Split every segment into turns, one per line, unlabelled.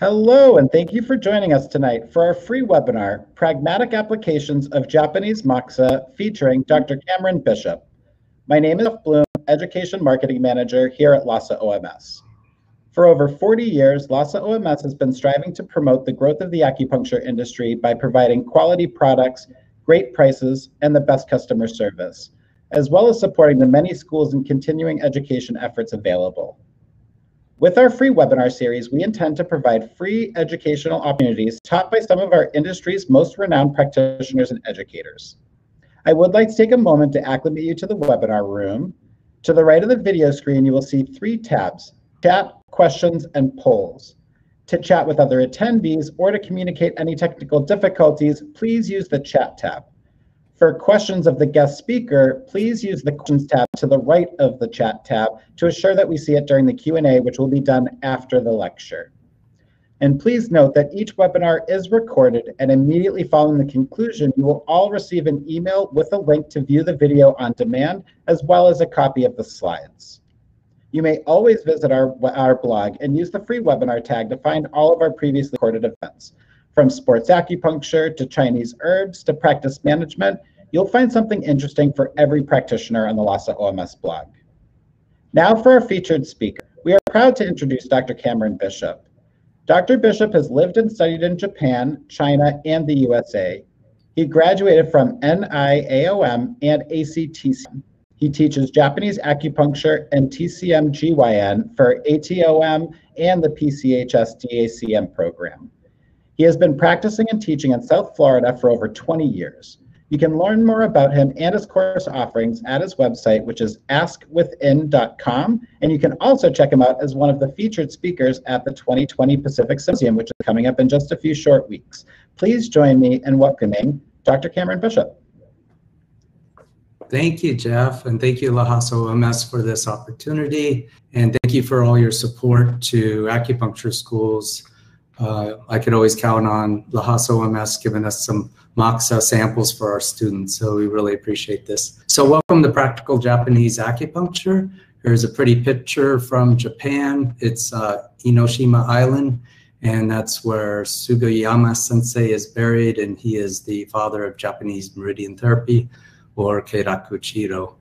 Hello, and thank you for joining us tonight for our free webinar, Pragmatic Applications of Japanese Moxa, featuring Dr. Cameron Bishop. My name is Bloom, Education Marketing Manager here at Lhasa OMS. For over 40 years, Lhasa OMS has been striving to promote the growth of the acupuncture industry by providing quality products, great prices, and the best customer service, as well as supporting the many schools and continuing education efforts available. With our free webinar series, we intend to provide free educational opportunities taught by some of our industry's most renowned practitioners and educators. I would like to take a moment to acclimate you to the webinar room. To the right of the video screen, you will see three tabs, chat, questions, and polls. To chat with other attendees or to communicate any technical difficulties, please use the chat tab. For questions of the guest speaker, please use the questions tab to the right of the chat tab to assure that we see it during the Q&A, which will be done after the lecture. And please note that each webinar is recorded and immediately following the conclusion, you will all receive an email with a link to view the video on demand, as well as a copy of the slides. You may always visit our, our blog and use the free webinar tag to find all of our previously recorded events. From sports acupuncture to Chinese herbs to practice management, you'll find something interesting for every practitioner on the Lhasa OMS blog. Now for our featured speaker. We are proud to introduce Dr. Cameron Bishop. Dr. Bishop has lived and studied in Japan, China, and the USA. He graduated from NIAOM and ACTCM. He teaches Japanese acupuncture and TCM GYN for ATOM and the PCHS DACM program. He has been practicing and teaching in South Florida for over 20 years. You can learn more about him and his course offerings at his website, which is askwithin.com. And you can also check him out as one of the featured speakers at the 2020 Pacific Symposium, which is coming up in just a few short weeks. Please join me in welcoming Dr. Cameron Bishop.
Thank you, Jeff, and thank you, Lhasa OMS, for this opportunity. And thank you for all your support to acupuncture schools I could always count on Lhasa OMS giving us some Moxa samples for our students. So we really appreciate this. So welcome to Practical Japanese Acupuncture. Here's a pretty picture from Japan. It's uh, Enoshima Island, and that's where Sugiyama Sensei is buried, and he is the father of Japanese meridian therapy, or Keiraku Chiryo.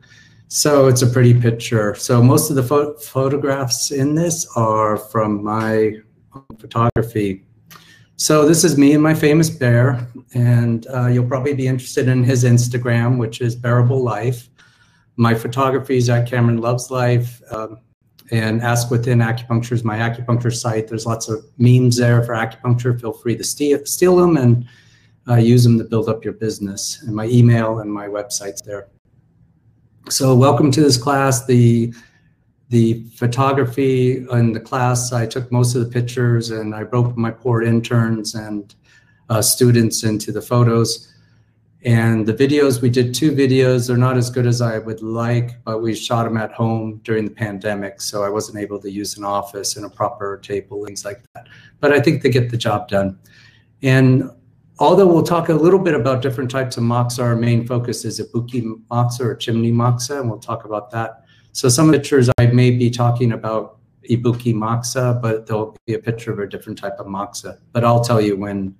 So it's a pretty picture. So most of the pho photographs in this are from my photography. So this is me and my famous bear, and uh, you'll probably be interested in his Instagram, which is Bearable Life. My photography is at Cameron Loves Life, um, and Ask Within Acupuncture is my acupuncture site. There's lots of memes there for acupuncture. Feel free to steal, steal them and uh, use them to build up your business. And my email and my website's there. So welcome to this class. The the photography in the class, I took most of the pictures and I broke my poor interns and uh, students into the photos. And the videos, we did two videos. They're not as good as I would like, but we shot them at home during the pandemic. So I wasn't able to use an office and a proper table, things like that. But I think they get the job done. And although we'll talk a little bit about different types of moxa, our main focus is ibuki moxa or chimney moxa, and we'll talk about that. So some pictures I may be talking about Ibuki Moxa, but there'll be a picture of a different type of Moxa. But I'll tell you when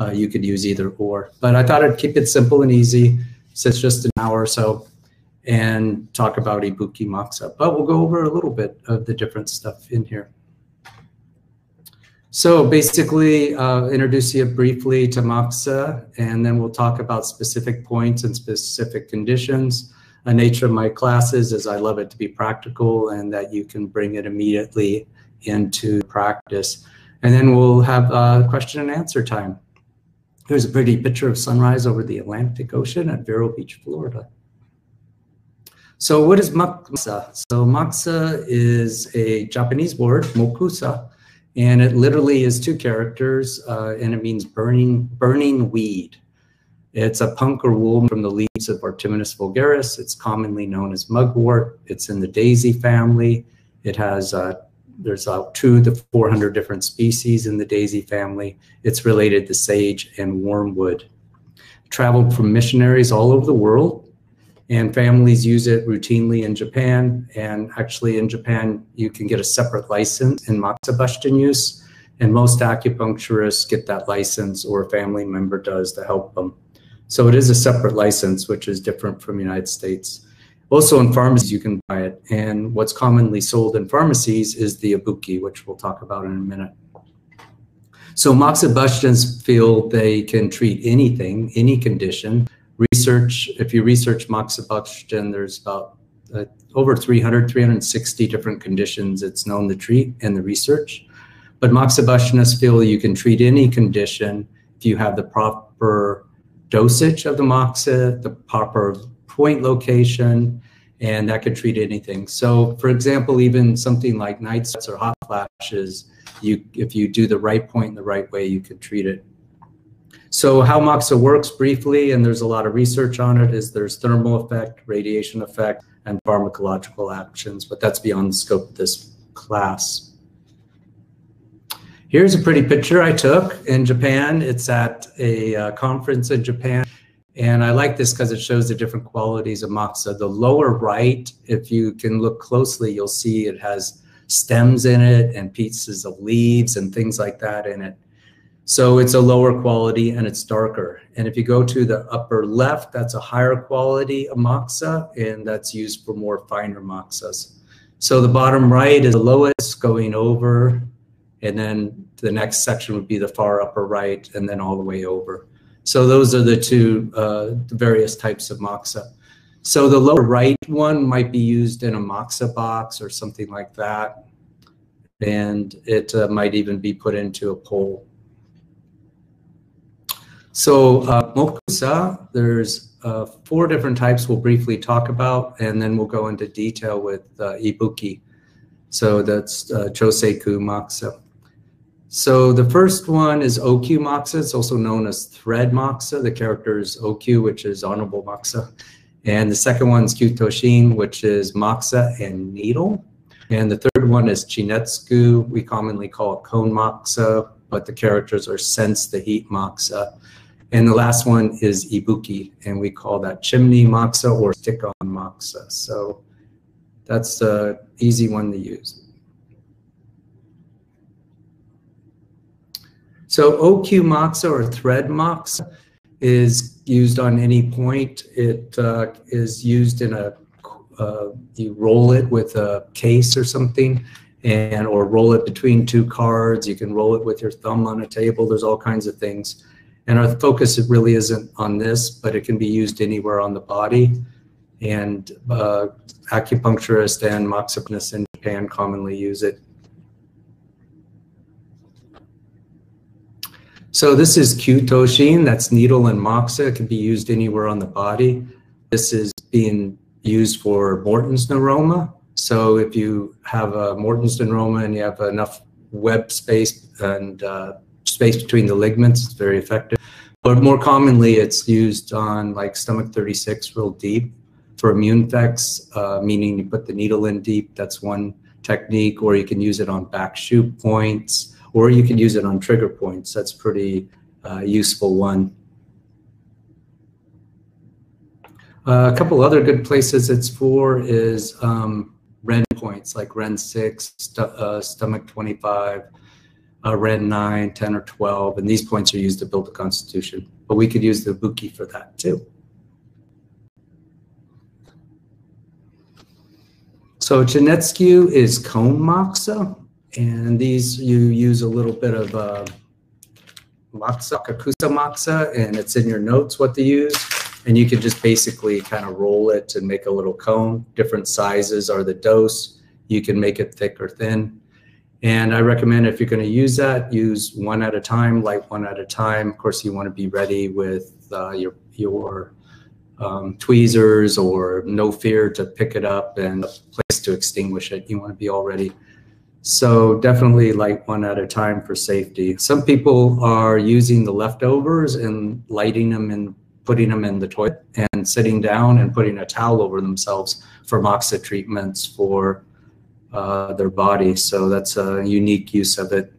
uh, you could use either or. But I thought I'd keep it simple and easy, so just an hour or so, and talk about Ibuki Moxa. But we'll go over a little bit of the different stuff in here. So basically, uh, introduce you briefly to Moxa, and then we'll talk about specific points and specific conditions a nature of my classes is I love it to be practical and that you can bring it immediately into practice. And then we'll have a question and answer time. Here's a pretty picture of sunrise over the Atlantic Ocean at Vero Beach, Florida. So what is moxa? So moxa is a Japanese word, mokusa, and it literally is two characters, uh, and it means burning, burning weed. It's a punk or wool from the leaves of Artemisia vulgaris. It's commonly known as mugwort. It's in the daisy family. It has uh, there's uh, two to 400 different species in the daisy family. It's related to sage and wormwood. Traveled from missionaries all over the world, and families use it routinely in Japan. And actually, in Japan, you can get a separate license in Moxa use And most acupuncturists get that license or a family member does to help them. So it is a separate license, which is different from the United States. Also in pharmacies, you can buy it. And what's commonly sold in pharmacies is the Ibuki, which we'll talk about in a minute. So moxibustions feel they can treat anything, any condition. Research, if you research moxibustion, there's about uh, over 300, 360 different conditions it's known to treat in the research. But moxibustion feel you can treat any condition if you have the proper dosage of the moxa, the proper point location, and that could treat anything. So, for example, even something like night sweats or hot flashes, you if you do the right point in the right way, you could treat it. So how moxa works briefly, and there's a lot of research on it, is there's thermal effect, radiation effect, and pharmacological actions, but that's beyond the scope of this class. Here's a pretty picture I took in Japan. It's at a uh, conference in Japan. And I like this because it shows the different qualities of moxa. The lower right, if you can look closely, you'll see it has stems in it and pieces of leaves and things like that in it. So it's a lower quality and it's darker. And if you go to the upper left, that's a higher quality of moxa and that's used for more finer moxas. So the bottom right is the lowest going over and then the next section would be the far upper right, and then all the way over. So those are the two uh, various types of moxa. So the lower right one might be used in a moxa box or something like that, and it uh, might even be put into a pole. So uh, mokusa, there's uh, four different types we'll briefly talk about, and then we'll go into detail with uh, ibuki. So that's uh, choseikyu moxa. So the first one is Okyu Moxa. It's also known as Thread Moxa. The character is Okyu, which is Honorable Moxa. And the second one is Kyutoshin, which is Moxa and Needle. And the third one is Chinetsukyu. We commonly call it Cone Moxa, but the characters are Sense the Heat Moxa. And the last one is Ibuki, and we call that Chimney Moxa or Stick-on Moxa. So that's the easy one to use. So Okyu moxa or thread moxa is used on any point. It uh, is used in a, uh, you roll it with a case or something and or roll it between two cards. You can roll it with your thumb on a table. There's all kinds of things. And our focus it really isn't on this, but it can be used anywhere on the body. And uh, acupuncturists and moxibustions in Japan commonly use it So this is Kyutoshin, that's needle and moxa. It can be used anywhere on the body. This is being used for Morton's neuroma. So if you have a Morton's neuroma and you have enough web space and uh, space between the ligaments, it's very effective. But more commonly, it's used on like stomach 36 real deep for immune effects, uh, meaning you put the needle in deep. That's one technique, or you can use it on back shoot points or you can use it on trigger points. That's a pretty uh, useful one. Uh, a couple other good places it's for is um, REN points like REN 6, st uh, stomach 25, uh, REN 9, 10, or 12. And these points are used to build the constitution. But we could use the Buki for that too. So Chinetsukyu is cone moxa. And these, you use a little bit of uh, moxa, kakusa moxa, and it's in your notes what to use. And you can just basically kind of roll it and make a little cone. Different sizes are the dose. You can make it thick or thin. And I recommend if you're going to use that, use one at a time, light one at a time. Of course, you want to be ready with uh, your your um, tweezers or no fear to pick it up and a place to extinguish it. You want to be all ready. So definitely light one at a time for safety. Some people are using the leftovers and lighting them and putting them in the toilet and sitting down and putting a towel over themselves for moxa treatments for uh, their body. So that's a unique use of it.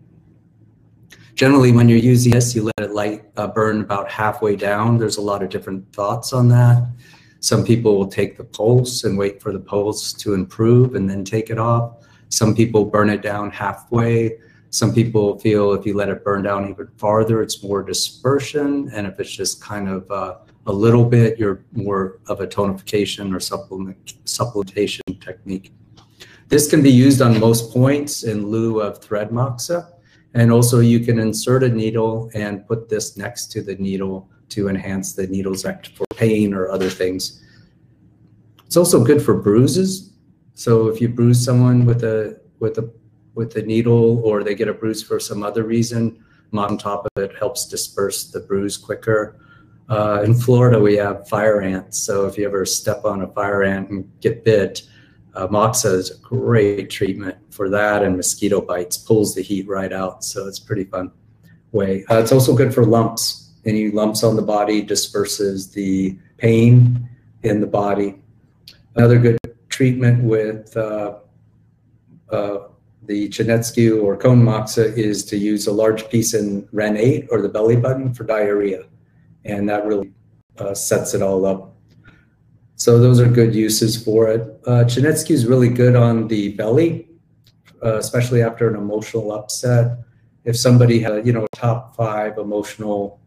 Generally, when you're using this, you let it light uh, burn about halfway down. There's a lot of different thoughts on that. Some people will take the pulse and wait for the pulse to improve and then take it off. Some people burn it down halfway. Some people feel if you let it burn down even farther, it's more dispersion. And if it's just kind of uh, a little bit, you're more of a tonification or supplement, supplementation technique. This can be used on most points in lieu of thread moxa. And also you can insert a needle and put this next to the needle to enhance the needle's act for pain or other things. It's also good for bruises. So if you bruise someone with a with a with a needle or they get a bruise for some other reason, on top of it helps disperse the bruise quicker. Uh, in Florida, we have fire ants. So if you ever step on a fire ant and get bit, uh, Moxa is a great treatment for that and mosquito bites, pulls the heat right out. So it's pretty fun way. Uh, it's also good for lumps. Any lumps on the body disperses the pain in the body. Another good treatment with uh, uh the Chinetsukyu or cone moxa is to use a large piece in REN 8 or the belly button for diarrhea. And that really uh, sets it all up so those are good uses for it. Uh, is really good on the belly, uh, especially after an emotional upset. If somebody had, you know, top five emotional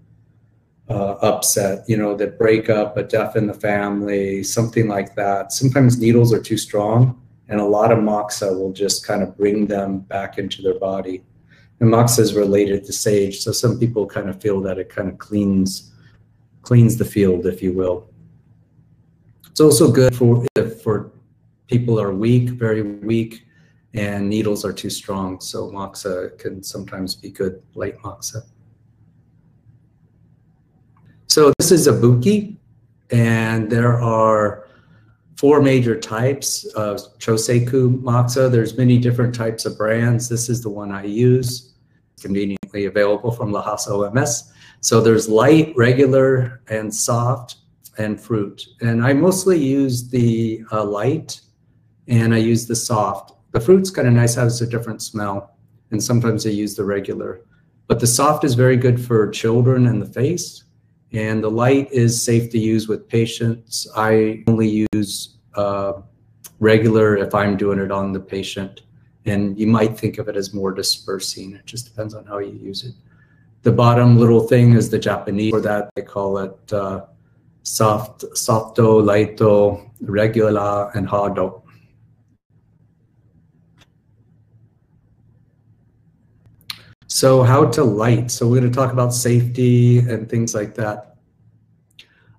uh, upset, you know, the breakup, a death in the family, something like that. Sometimes needles are too strong, and a lot of moxa will just kind of bring them back into their body. And moxa is related to sage, so some people kind of feel that it kind of cleans cleans the field, if you will. It's also good for if for people are weak, very weak, and needles are too strong. So moxa can sometimes be good, light moxa. So this is a buki, and there are four major types of Choseku moxa. There's many different types of brands. This is the one I use, conveniently available from Lhasa OMS. So there's light, regular, and soft and fruit. And I mostly use the uh, light and I use the soft. The fruit's kind of nice, has a different smell. And sometimes I use the regular. But the soft is very good for children and the face. And the light is safe to use with patients. I only use uh, regular if I'm doing it on the patient. And you might think of it as more dispersing. It just depends on how you use it. The bottom little thing is the Japanese, for that they call it uh, soft, softo, lighto, regular, and hardo. So how to light. So we're going to talk about safety and things like that.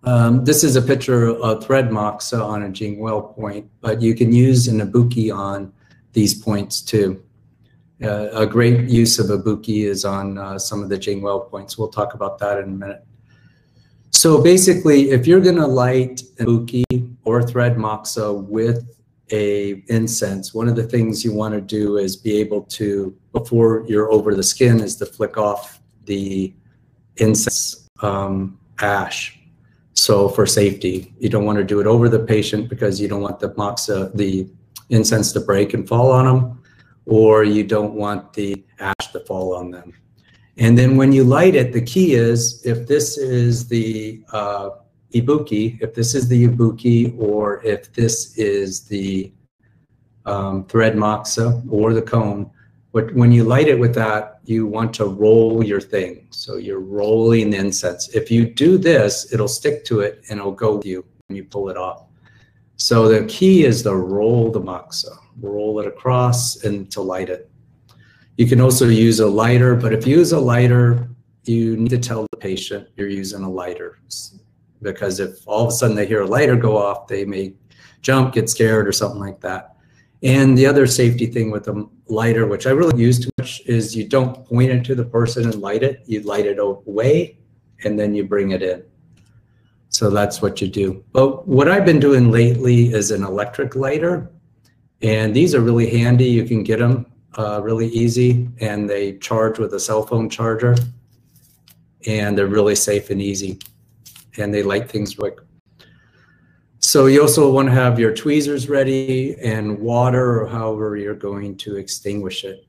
Um, this is a picture of thread moxa on a Jingwell point, but you can use an ibuki on these points too. Uh, a great use of ibuki is on uh, some of the Jingwell points. We'll talk about that in a minute. So basically, if you're going to light a buki or thread moxa with a incense, one of the things you want to do is be able to, before you're over the skin, is to flick off the incense um, ash. So for safety, you don't want to do it over the patient because you don't want the moxa, the incense to break and fall on them, or you don't want the ash to fall on them. And then when you light it, the key is if this is the uh, ibuki, if this is the ibuki, or if this is the um, thread moxa or the cone, but when you light it with that, you want to roll your thing. So you're rolling the incense. If you do this, it'll stick to it and it'll go with you when you pull it off. So the key is to roll the moxa, roll it across and to light it. You can also use a lighter, but if you use a lighter, you need to tell the patient you're using a lighter because if all of a sudden they hear a lighter go off, they may jump, get scared, or something like that. And the other safety thing with a lighter, which I really use too much, is you don't point it to the person and light it. You light it away and then you bring it in. So that's what you do. But what I've been doing lately is an electric lighter. And these are really handy. You can get them uh, really easy and they charge with a cell phone charger and they're really safe and easy and they light things quick. So you also want to have your tweezers ready and water or however you're going to extinguish it.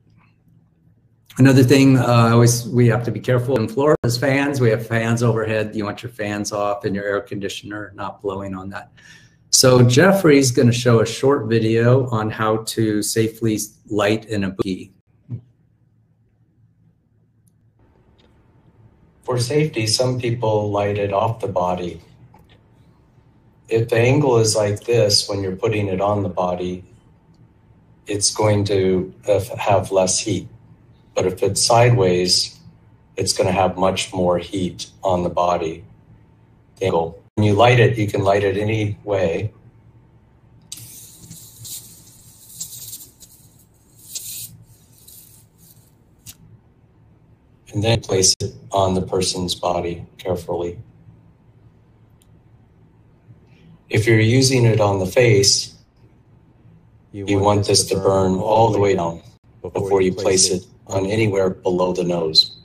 Another thing, uh, always we have to be careful in Florida's fans. We have fans overhead. You want your fans off and your air conditioner not blowing on that. So Jeffrey's going to show a short video on how to safely light in ibuki. For safety, some people light it off the body. If the angle is like this when you're putting it on the body, it's going to have less heat. But if it's sideways, it's going to have much more heat on the body. Angle. When you light it, you can light it any way. And then place it on the person's body carefully. If you're using it on the face, you, you want, this to burn all the way down before you place it on anywhere below the nose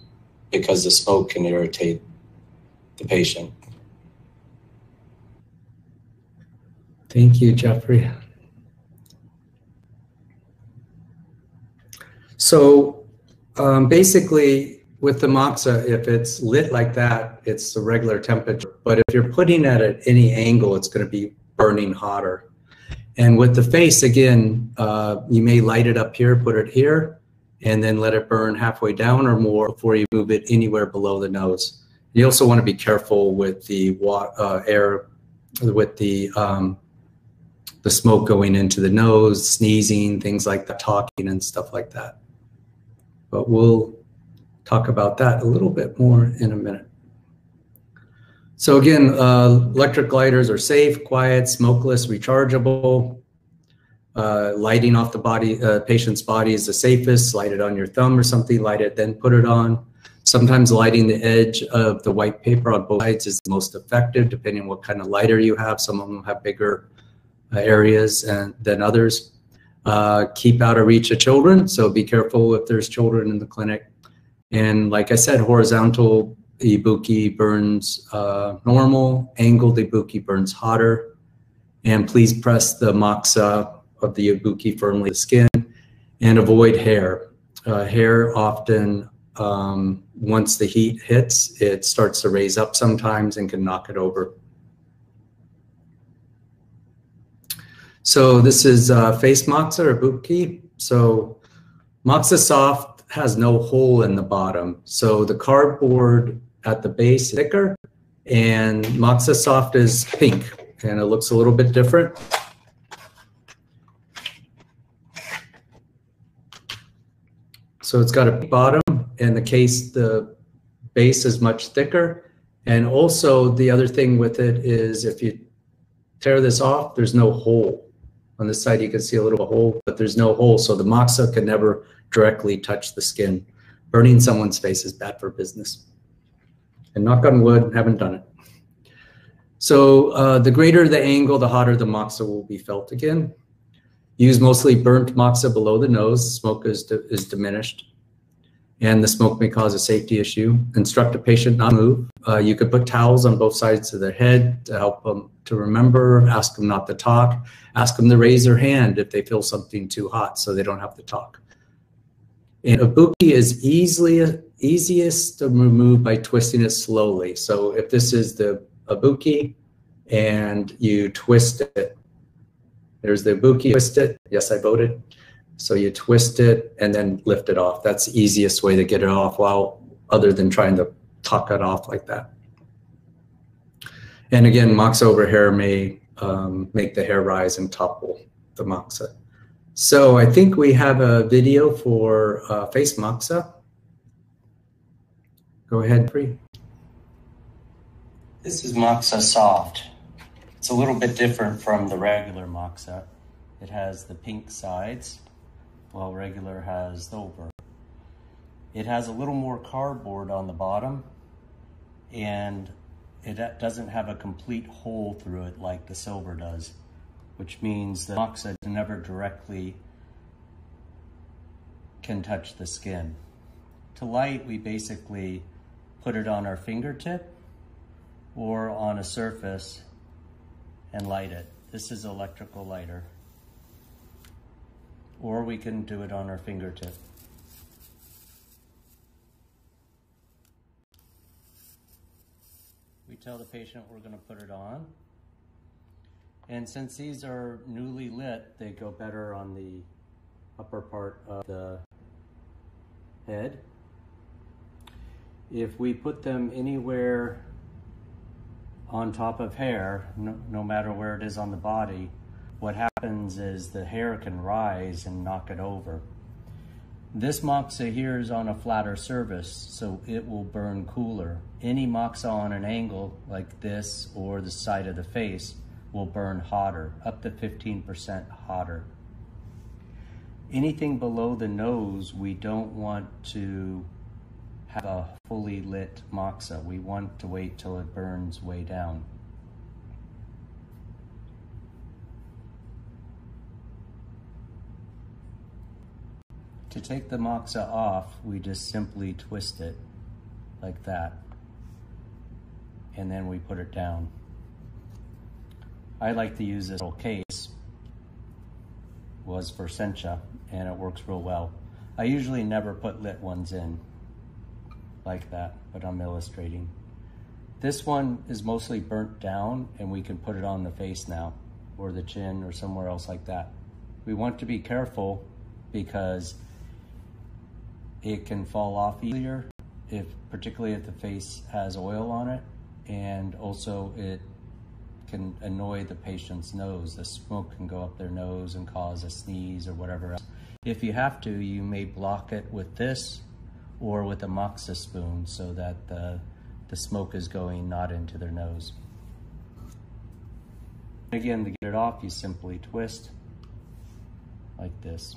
because the smoke can irritate the patient. Thank you, Jeffrey. So um, basically, with the Moxa, if it's lit like that, it's the regular temperature. But if you're putting it at any angle, it's going to be burning hotter. And with the face, again, uh, you may light it up here, put it here, and then let it burn halfway down or more before you move it anywhere below the nose. You also want to be careful with the uh, air, with the um, the smoke going into the nose, sneezing, things like that, talking and stuff like that. But we'll talk about that a little bit more in a minute. So again, uh, electric lighters are safe, quiet, smokeless, rechargeable. Uh, lighting off the body, uh, patient's body is the safest. Light it on your thumb or something, light it, then put it on. Sometimes lighting the edge of the white paper on both sides is the most effective, depending on what kind of lighter you have. Some of them have bigger uh, areas and, than others. Uh, keep out of reach of children, so be careful if there's children in the clinic. And like I said, horizontal ibuki burns uh, normal, angled ibuki burns hotter. And please press the moxa of the ibuki firmly to the skin and avoid hair. Uh, hair often, um, once the heat hits, it starts to raise up sometimes and can knock it over. So this is uh, face moxa or ibuki. So moxa soft has no hole in the bottom. So the cardboard at the base is thicker and Moxa Soft is pink and it looks a little bit different. So it's got a bottom and the case, the base is much thicker. And also the other thing with it is if you tear this off, there's no hole. On this side, you can see a little hole, but there's no hole. So the Moxa can never directly touch the skin. Burning someone's face is bad for business. And knock on wood, haven't done it. So uh, the greater the angle, the hotter the moxa will be felt again. Use mostly burnt moxa below the nose. Smoke is, is diminished. And the smoke may cause a safety issue. Instruct a patient not to move. Uh, you could put towels on both sides of their head to help them to remember. Ask them not to talk. Ask them to raise their hand if they feel something too hot so they don't have to talk. And ibuki is easily easiest to remove by twisting it slowly. So if this is the ibuki and you twist it, there's the ibuki, twist it. Yes, I voted. So you twist it and then lift it off. That's the easiest way to get it off while other than trying to tuck it off like that. And again, moxa over hair may um, make the hair rise and topple the moxa. So I think we have a video for uh, Face Moxa. Go ahead, Pri.
This is Moxa Soft. It's a little bit different from the regular Moxa. It has the pink sides, while regular has the over. It has a little more cardboard on the bottom, and it doesn't have a complete hole through it like the silver does which means the oxide never directly can touch the skin. To light, we basically put it on our fingertip or on a surface and light it. This is electrical lighter. Or we can do it on our fingertip. We tell the patient we're gonna put it on and since these are newly lit, they go better on the upper part of the head. if we put them anywhere on top of hair, no, no matter where it is on the body, what happens is the hair can rise and knock it over. This moxa here is on a flatter surface, so it will burn cooler. Any moxa on an angle like this or the side of the face will burn hotter, up to 15% hotter. Anything below the nose, we don't want to have a fully lit moxa. We want to wait till it burns way down. To take the moxa off, we just simply twist it like that. And then we put it down. I like to use this little case, was for Sencha, and it works real well. I usually never put lit ones in like that, but I'm illustrating. This one is mostly burnt down and we can put it on the face now or the chin or somewhere else like that. We want to be careful because it can fall off easier, if particularly if the face has oil on it, and also it can annoy the patient's nose. The smoke can go up their nose and cause a sneeze or whatever else. If you have to, you may block it with this or with a moxa spoon so that the, the smoke is going not into their nose. Again, to get it off, you simply twist like this.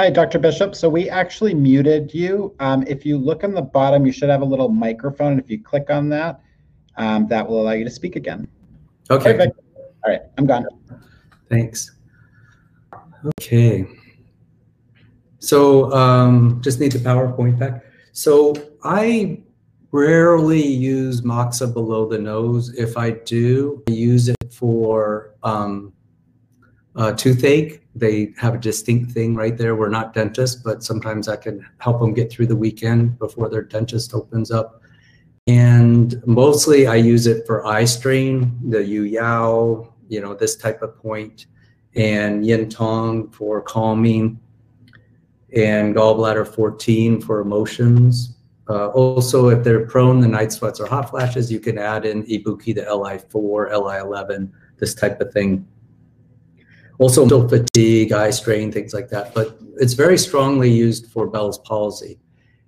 Hi, Dr. Bishop. So we actually muted you. Um, if you look on the bottom, you should have a little microphone. And if you click on that, um, that will allow you to speak again.
Okay.
Perfect. All right, I'm gone.
Thanks. Okay. So um, just need the PowerPoint back. So I rarely use Moxa below the nose. If I do, I use it for um, uh, toothache. They have a distinct thing right there. We're not dentists, but sometimes I can help them get through the weekend before their dentist opens up. And mostly I use it for eye strain, the Yu Yao, you know, this type of point, and Yin Tang for calming, and gallbladder 14 for emotions. Uh, also, if they're prone to night sweats or hot flashes, you can add in Ibuki, the LI4, LI11, this type of thing also fatigue, eye strain, things like that. But it's very strongly used for Bell's palsy.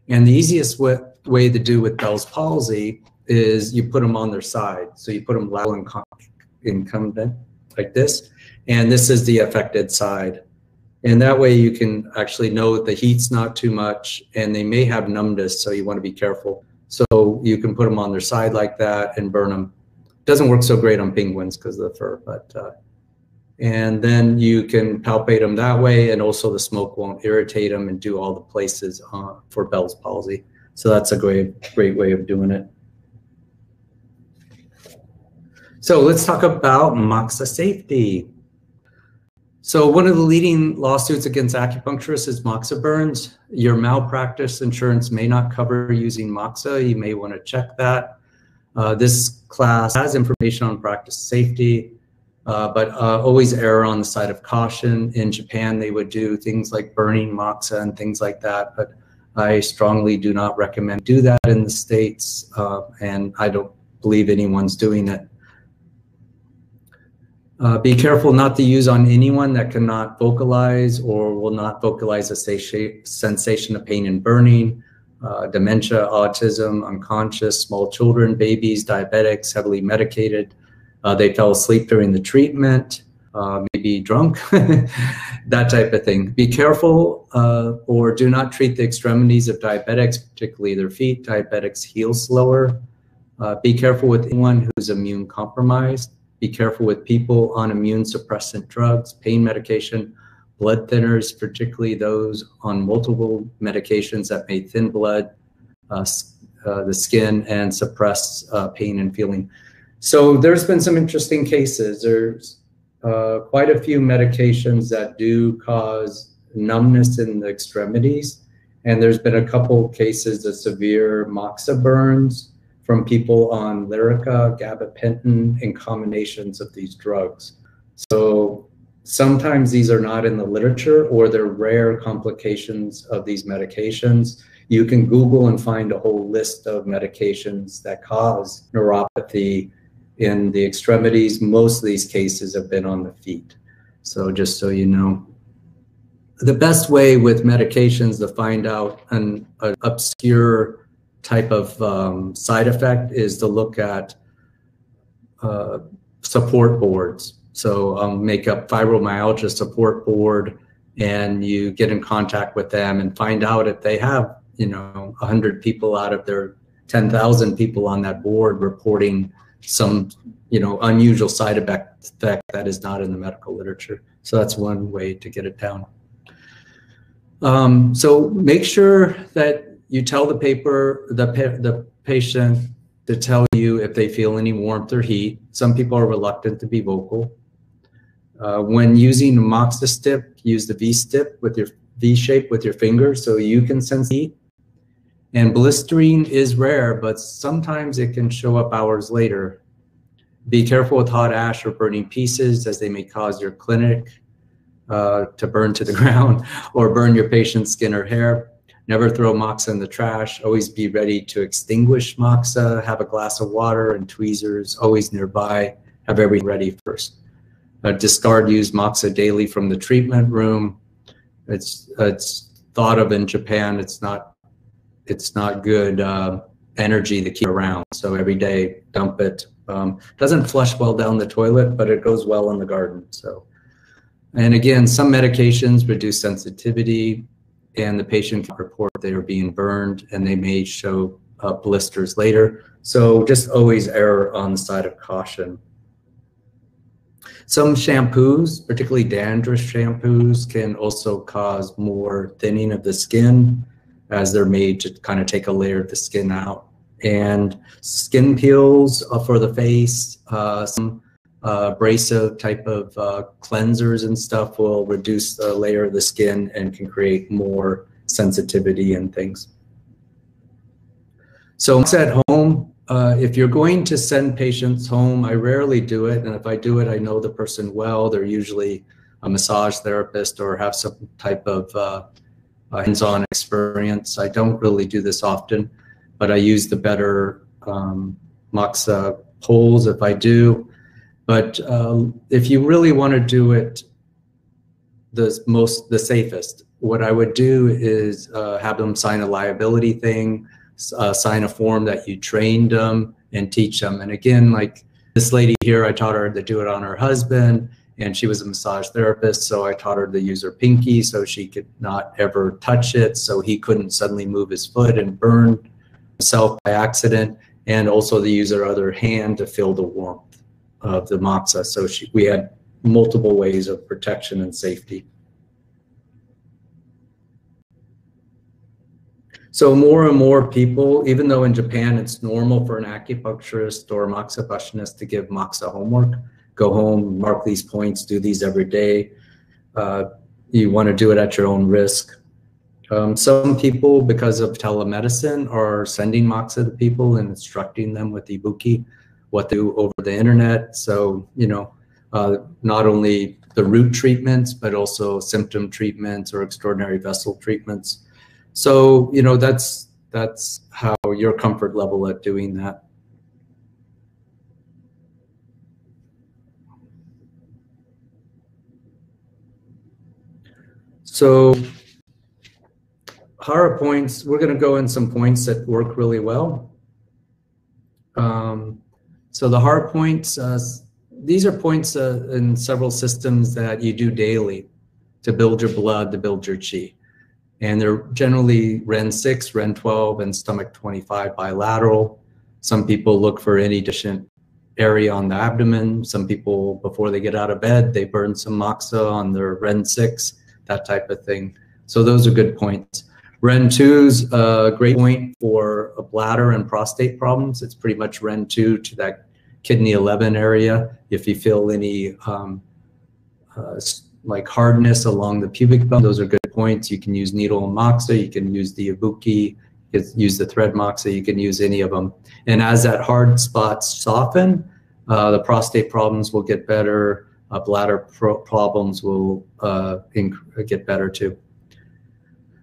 And the easiest way, way to do with Bell's palsy is you put them on their side. So you put them lateral recumbent like this. And this is the affected side. And that way you can actually know that the heat's not too much and they may have numbness. So you want to be careful. So you can put them on their side like that and burn them. Doesn't work so great on penguins because of the fur, but uh, and then you can palpate them that way and also the smoke won't irritate them and do all the places uh, for Bell's palsy. So that's a great, great way of doing it. So let's talk about Moxa safety. So one of the leading lawsuits against acupuncturists is Moxa burns. Your malpractice insurance may not cover using Moxa. You may want to check that. Uh, this class has information on practice safety. Uh, but uh, always err on the side of caution. In Japan, they would do things like burning moxa and things like that, but I strongly do not recommend do that in the States, uh, and I don't believe anyone's doing it. Uh, be careful not to use on anyone that cannot vocalize or will not vocalize a sensation of pain and burning, uh, dementia, autism, unconscious, small children, babies, diabetics, heavily medicated, uh, they fell asleep during the treatment, uh, maybe drunk, that type of thing. Be careful uh, or do not treat the extremities of diabetics, particularly their feet. Diabetics heal slower. Uh, be careful with anyone who's immune compromised. Be careful with people on immune suppressant drugs, pain medication, blood thinners, particularly those on multiple medications that may thin blood, uh, uh, the skin, and suppress pain and feeling. So there's been some interesting cases. There's uh, quite a few medications that do cause numbness in the extremities. And there's been a couple cases of severe moxa burns from people on Lyrica, gabapentin, and combinations of these drugs. So sometimes these are not in the literature or they're rare complications of these medications. You can Google and find a whole list of medications that cause neuropathy in the extremities. Most of these cases have been on the feet. So just so you know. The best way with medications to find out an, an obscure type of um, side effect is to look at uh, support boards. So um, make up fibromyalgia support board and you get in contact with them and find out if they have, you know, 100 people out of their 10,000 people on that board reporting some, you know, unusual side effect that is not in the medical literature. So that's one way to get it down. Um, so make sure that you tell the paper, the, the patient to tell you if they feel any warmth or heat. Some people are reluctant to be vocal. Uh, when using stip, use the V stip with your V shape with your finger so you can sense heat. And blistering is rare, but sometimes it can show up hours later. Be careful with hot ash or burning pieces as they may cause your clinic uh, to burn to the ground or burn your patient's skin or hair. Never throw moxa in the trash. Always be ready to extinguish moxa. Have a glass of water and tweezers always nearby. Have everything ready first. Uh, discard used moxa daily from the treatment room. It's it's thought of in Japan. It's not it's not good uh, energy to keep around. So every day dump it. Um, doesn't flush well down the toilet, but it goes well in the garden. So, and again, some medications reduce sensitivity and the patient can report they are being burned and they may show uh, blisters later. So just always err on the side of caution. Some shampoos, particularly dandruff shampoos, can also cause more thinning of the skin as they're made to kind of take a layer of the skin out. And skin peels uh, for the face, uh, some uh, abrasive type of uh, cleansers and stuff will reduce the layer of the skin and can create more sensitivity and things. So at home, uh, if you're going to send patients home, I rarely do it. And if I do it, I know the person well. They're usually a massage therapist or have some type of hands-on experience. I don't really do this often, but I use the better um, Moxa poles if I do. But uh, if you really want to do it the most, the safest, what I would do is uh, have them sign a liability thing, uh, sign a form that you trained them and teach them. And again, like this lady here, I taught her to do it on her husband and she was a massage therapist. So I taught her to use her pinky so she could not ever touch it. So he couldn't suddenly move his foot and burn himself by accident. And also to use her other hand to feel the warmth of the Moxa. So she, we had multiple ways of protection and safety. So more and more people, even though in Japan it's normal for an acupuncturist or moxibustionist to give moxa homework, go home, mark these points, do these every day. Uh, you want to do it at your own risk. Um, some people, because of telemedicine, are sending moxa to people and instructing them with ibuki what to do over the internet. So, you know, uh, not only the root treatments, but also symptom treatments or extraordinary vessel treatments. So, you know, that's that's how your comfort level at doing that. So Hara points, we're going to go in some points that work really well. Um, so the Hara points, uh, these are points uh, in several systems that you do daily to build your blood, to build your chi. And they're generally REN 6, REN 12, and stomach 25 bilateral. Some people look for any addition area on the abdomen. Some people, before they get out of bed, they burn some moxa on their REN 6, that type of thing. So those are good points. REN2 is a great point for a bladder and prostate problems. It's pretty much REN2 to that kidney 11 area. If you feel any um, uh, like hardness along the pubic bone, those are good points. You can use needle and moxa. You can use the ibuki. You can use the thread moxa. You can use any of them. And as that hard spots soften, uh, the prostate problems will get better. Uh, bladder pro problems will uh, get better too.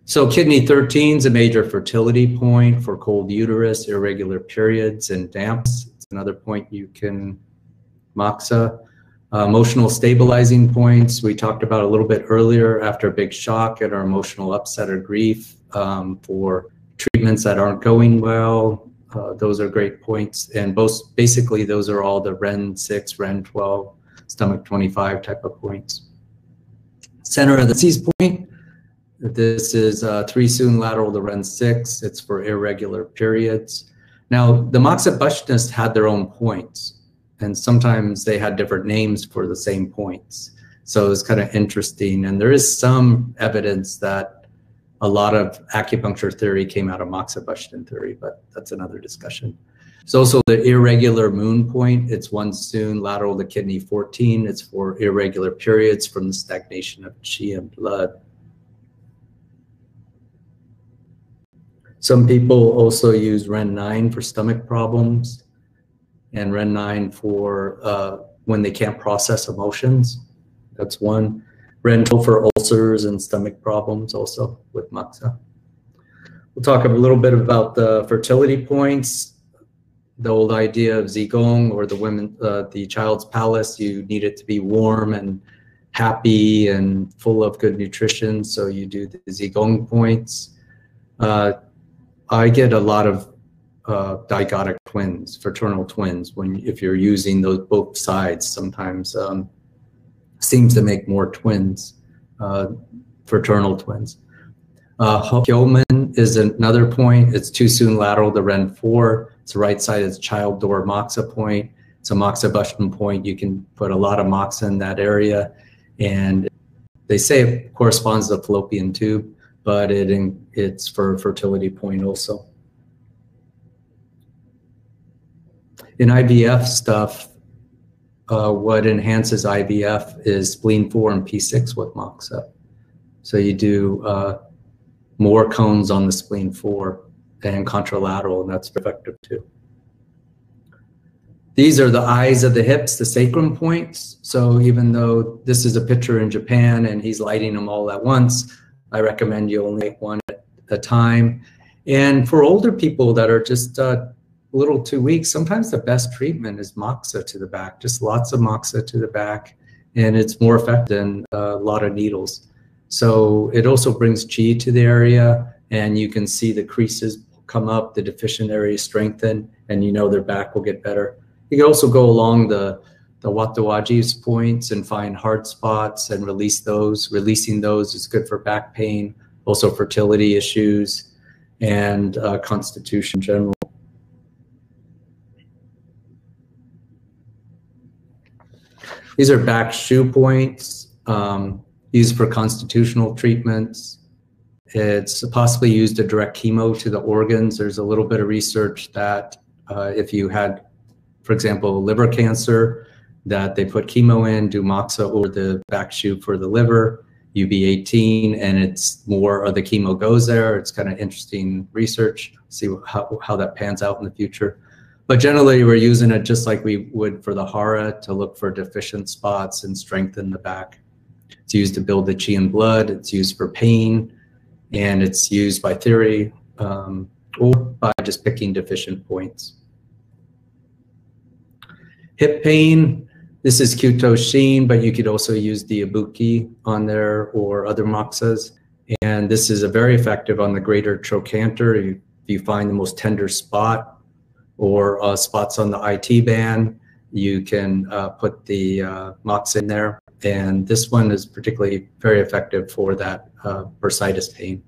So kidney 13 is a major fertility point for cold uterus, irregular periods, and damps. It's another point you can moxa. Uh, emotional stabilizing points, we talked about a little bit earlier after a big shock and our emotional upset or grief um, for treatments that aren't going well. Uh, those are great points. And both basically, those are all the REN 6, REN 12, stomach 25 type of points. Center of the disease point, this is uh, three soon lateral to REN 6. It's for irregular periods. Now, the moxibustionist had their own points, and sometimes they had different names for the same points. So it was kind of interesting. And there is some evidence that a lot of acupuncture theory came out of moxibustion theory, but that's another discussion. It's also the irregular moon point. It's one soon lateral to kidney 14. It's for irregular periods from the stagnation of chi and blood. Some people also use REN 9 for stomach problems and REN 9 for uh, when they can't process emotions. That's one. REN 12 for ulcers and stomach problems also with moxa. We'll talk a little bit about the fertility points. The old idea of Zigong or the women, uh, the child's palace, you need it to be warm and happy and full of good nutrition. So you do the Zigong points. Uh, I get a lot of uh, digotic twins, fraternal twins, when if you're using those both sides, sometimes um, seems to make more twins, uh, fraternal twins. Uh, is another point. It's too soon lateral to REN 4. It's the right side, is child door moxa point. It's a moxibustion point. You can put a lot of moxa in that area. And they say it corresponds to the fallopian tube but it in, it's for fertility point also. In IVF stuff, uh, what enhances IVF is spleen 4 and P6 with Moxa. So you do uh, more cones on the spleen 4 and contralateral, and that's effective too. These are the eyes of the hips, the sacrum points. So even though this is a picture in Japan and he's lighting them all at once, I recommend you only make one at a time. And for older people that are just uh, a little too weak, sometimes the best treatment is moxa to the back, just lots of moxa to the back. And it's more effective than a lot of needles. So it also brings chi to the area and you can see the creases come up, the deficient areas strengthen, and you know their back will get better. You can also go along the the Watawaji's points and find hard spots and release those. Releasing those is good for back pain, also fertility issues, and uh, constitution in general. These are back shu points um, used for constitutional treatments. It's possibly used to direct chemo to the organs. There's a little bit of research that uh, if you had, for example, liver cancer, that they put chemo in, do moxa or the back shu for the liver, UB18, and it's more of the chemo goes there. It's kind of interesting research, see how, how that pans out in the future. But generally, we're using it just like we would for the Hara to look for deficient spots and strengthen the back. It's used to build the chi and blood. It's used for pain, and it's used by theory um, or by just picking deficient points. Hip pain, this is Kyutoshin, but you could also use the Ibuki on there or other moxas. And this is a very effective on the greater trochanter. If you find the most tender spot or uh, spots on the IT band, you can uh, put the uh, mox in there. And this one is particularly very effective for that uh, bursitis pain.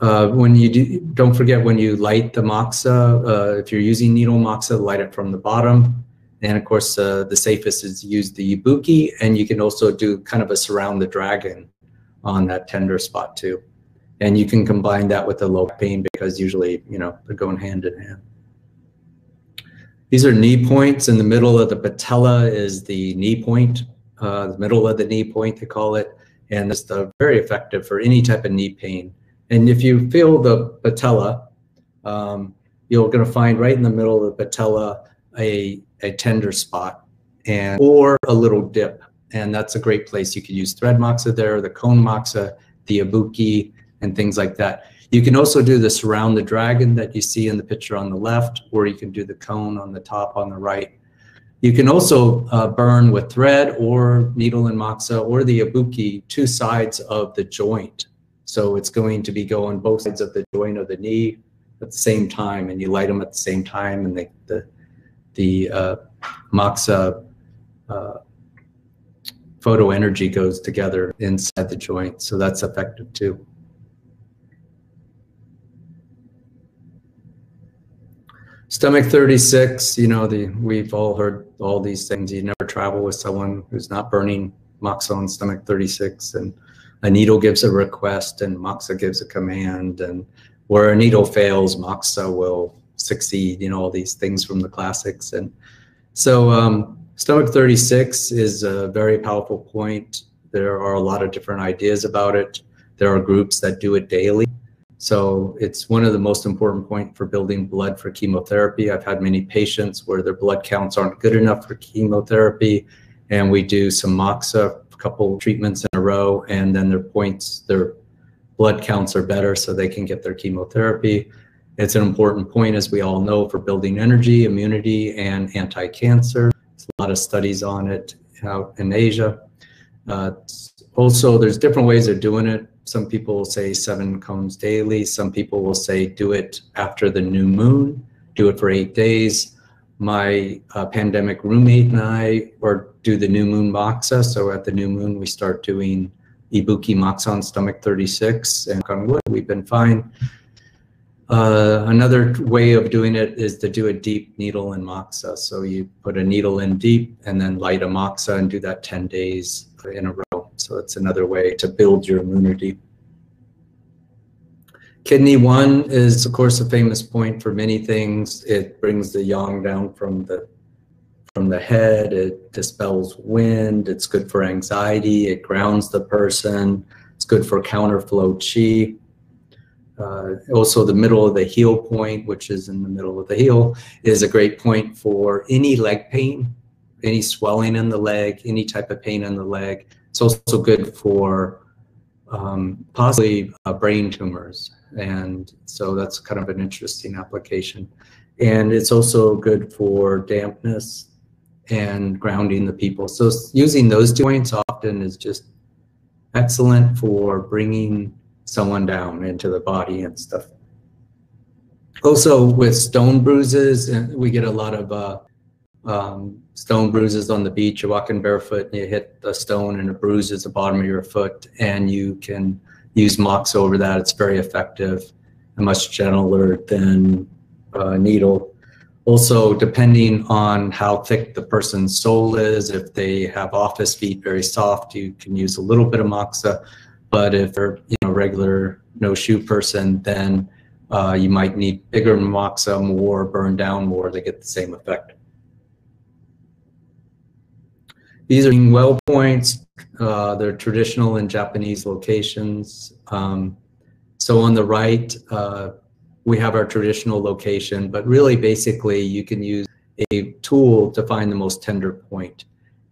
Uh, when you do, don't forget when you light the moxa, uh, if you're using needle moxa, light it from the bottom and of course, uh, the safest is to use the Ibuki, and you can also do kind of a surround the dragon on that tender spot too. And you can combine that with the low pain because usually, you know, they're going hand in hand. These are knee points. In the middle of the patella is the knee point, uh, the middle of the knee point, they call it. And it's uh, very effective for any type of knee pain. And if you feel the patella, um, you're going to find right in the middle of the patella a, a tender spot. and or a little dip. And that's a great place. You could use thread moxa there, the cone moxa, the ibuki, and things like that. You can also do the surround the dragon that you see in the picture on the left, or you can do the cone on the top on the right. You can also uh, burn with thread or needle and moxa or the ibuki two sides of the joint. So it's going to be going both sides of the joint of the knee at the same time, and you light them at the same time, and the the, the uh, moxa uh, photo energy goes together inside the joint. So that's effective too. Stomach 36, you know, the we've all heard all these things. You never travel with someone who's not burning moxa on stomach 36 and a needle gives a request and moxa gives a command and where a needle fails, moxa will succeed, you know, all these things from the classics. And so um, stomach 36 is a very powerful point. There are a lot of different ideas about it. There are groups that do it daily. So it's one of the most important point for building blood for chemotherapy. I've had many patients where their blood counts aren't good enough for chemotherapy, and we do some moxa, a couple treatments row, and then their points, their blood counts are better, so they can get their chemotherapy. It's an important point, as we all know, for building energy, immunity, and anti-cancer. There's a lot of studies on it out in Asia. Uh, also, there's different ways of doing it some people will say seven cones daily. Some people will say do it after the new moon, do it for eight days. My uh, pandemic roommate and I or do the new moon moxa. So at the new moon, we start doing Ibuki moxa on stomach 36 and on wood, we've been fine. Uh, another way of doing it is to do a deep needle in moxa. So you put a needle in deep and then light a moxa and do that 10 days in a row. So it's another way to build your immunity. Kidney one is, of course, a famous point for many things. It brings the yang down from the from the head. It dispels wind. It's good for anxiety. It grounds the person. It's good for counterflow chi. Uh, also, the middle of the heel point, which is in the middle of the heel, is a great point for any leg pain, any swelling in the leg, any type of pain in the leg. It's also good for um, possibly uh, brain tumors. And so that's kind of an interesting application. And it's also good for dampness and grounding the people. So using those joints often is just excellent for bringing someone down into the body and stuff. Also with stone bruises, we get a lot of uh, um, stone bruises on the beach. You're walking barefoot and you hit the stone and it bruises the bottom of your foot, and you can use moxa over that. It's very effective and much gentler than uh, needle. Also, depending on how thick the person's sole is, if they have office feet very soft, you can use a little bit of moxa. But if they're you know regular no shoe person, then uh, you might need bigger moxa more, burn down more to get the same effect. These are well points. Uh, they're traditional in Japanese locations. Um, so on the right, uh, we have our traditional location, but really basically you can use a tool to find the most tender point.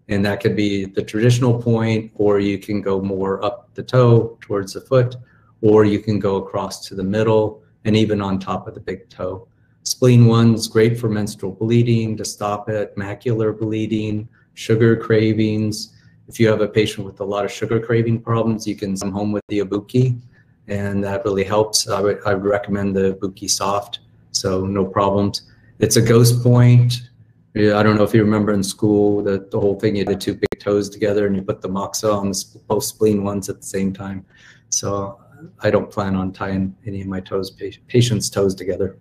And that could be the traditional point, or you can go more up the toe towards the foot, or you can go across to the middle and even on top of the big toe. Spleen one's great for menstrual bleeding, to stop it, macular bleeding, sugar cravings. If you have a patient with a lot of sugar craving problems, you can come home with the Ibuki, and that really helps. I would, I would recommend the Ibuki Soft, so no problems. It's a ghost point. I don't know if you remember in school that the whole thing, you did two big toes together and you put the moxa on the both spleen ones at the same time. So I don't plan on tying any of my toes, patients' toes together.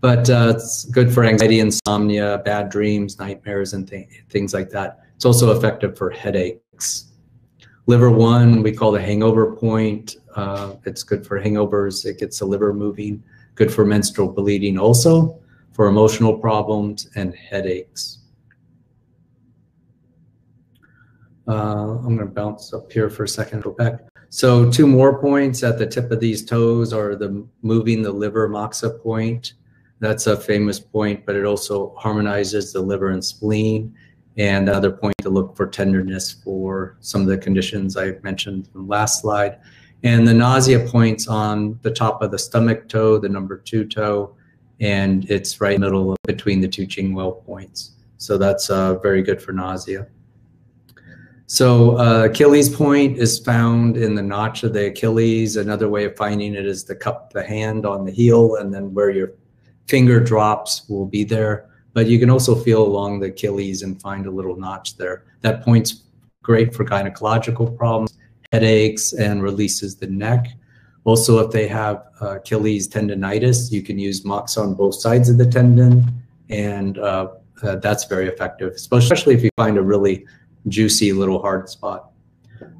But uh, it's good for anxiety, insomnia, bad dreams, nightmares, and th things like that. It's also effective for headaches. Liver one, we call the hangover point. Uh, it's good for hangovers. It gets the liver moving. Good for menstrual bleeding also, for emotional problems and headaches. Uh, I'm going to bounce up here for a second, go back. So two more points at the tip of these toes are the moving the liver moxa point. That's a famous point, but it also harmonizes the liver and spleen. And the other point to look for tenderness for some of the conditions I mentioned in the last slide. And the nausea points on the top of the stomach toe, the number two toe, and it's right middle between the two Ching-Well points. So that's uh, very good for nausea. So uh, Achilles point is found in the notch of the Achilles. Another way of finding it is to cup the hand on the heel and then where your finger drops will be there. But you can also feel along the Achilles and find a little notch there. That point's great for gynecological problems, headaches, and releases the neck. Also, if they have uh, Achilles tendonitis, you can use Moxa on both sides of the tendon, and uh, uh, that's very effective, especially if you find a really juicy little hard spot.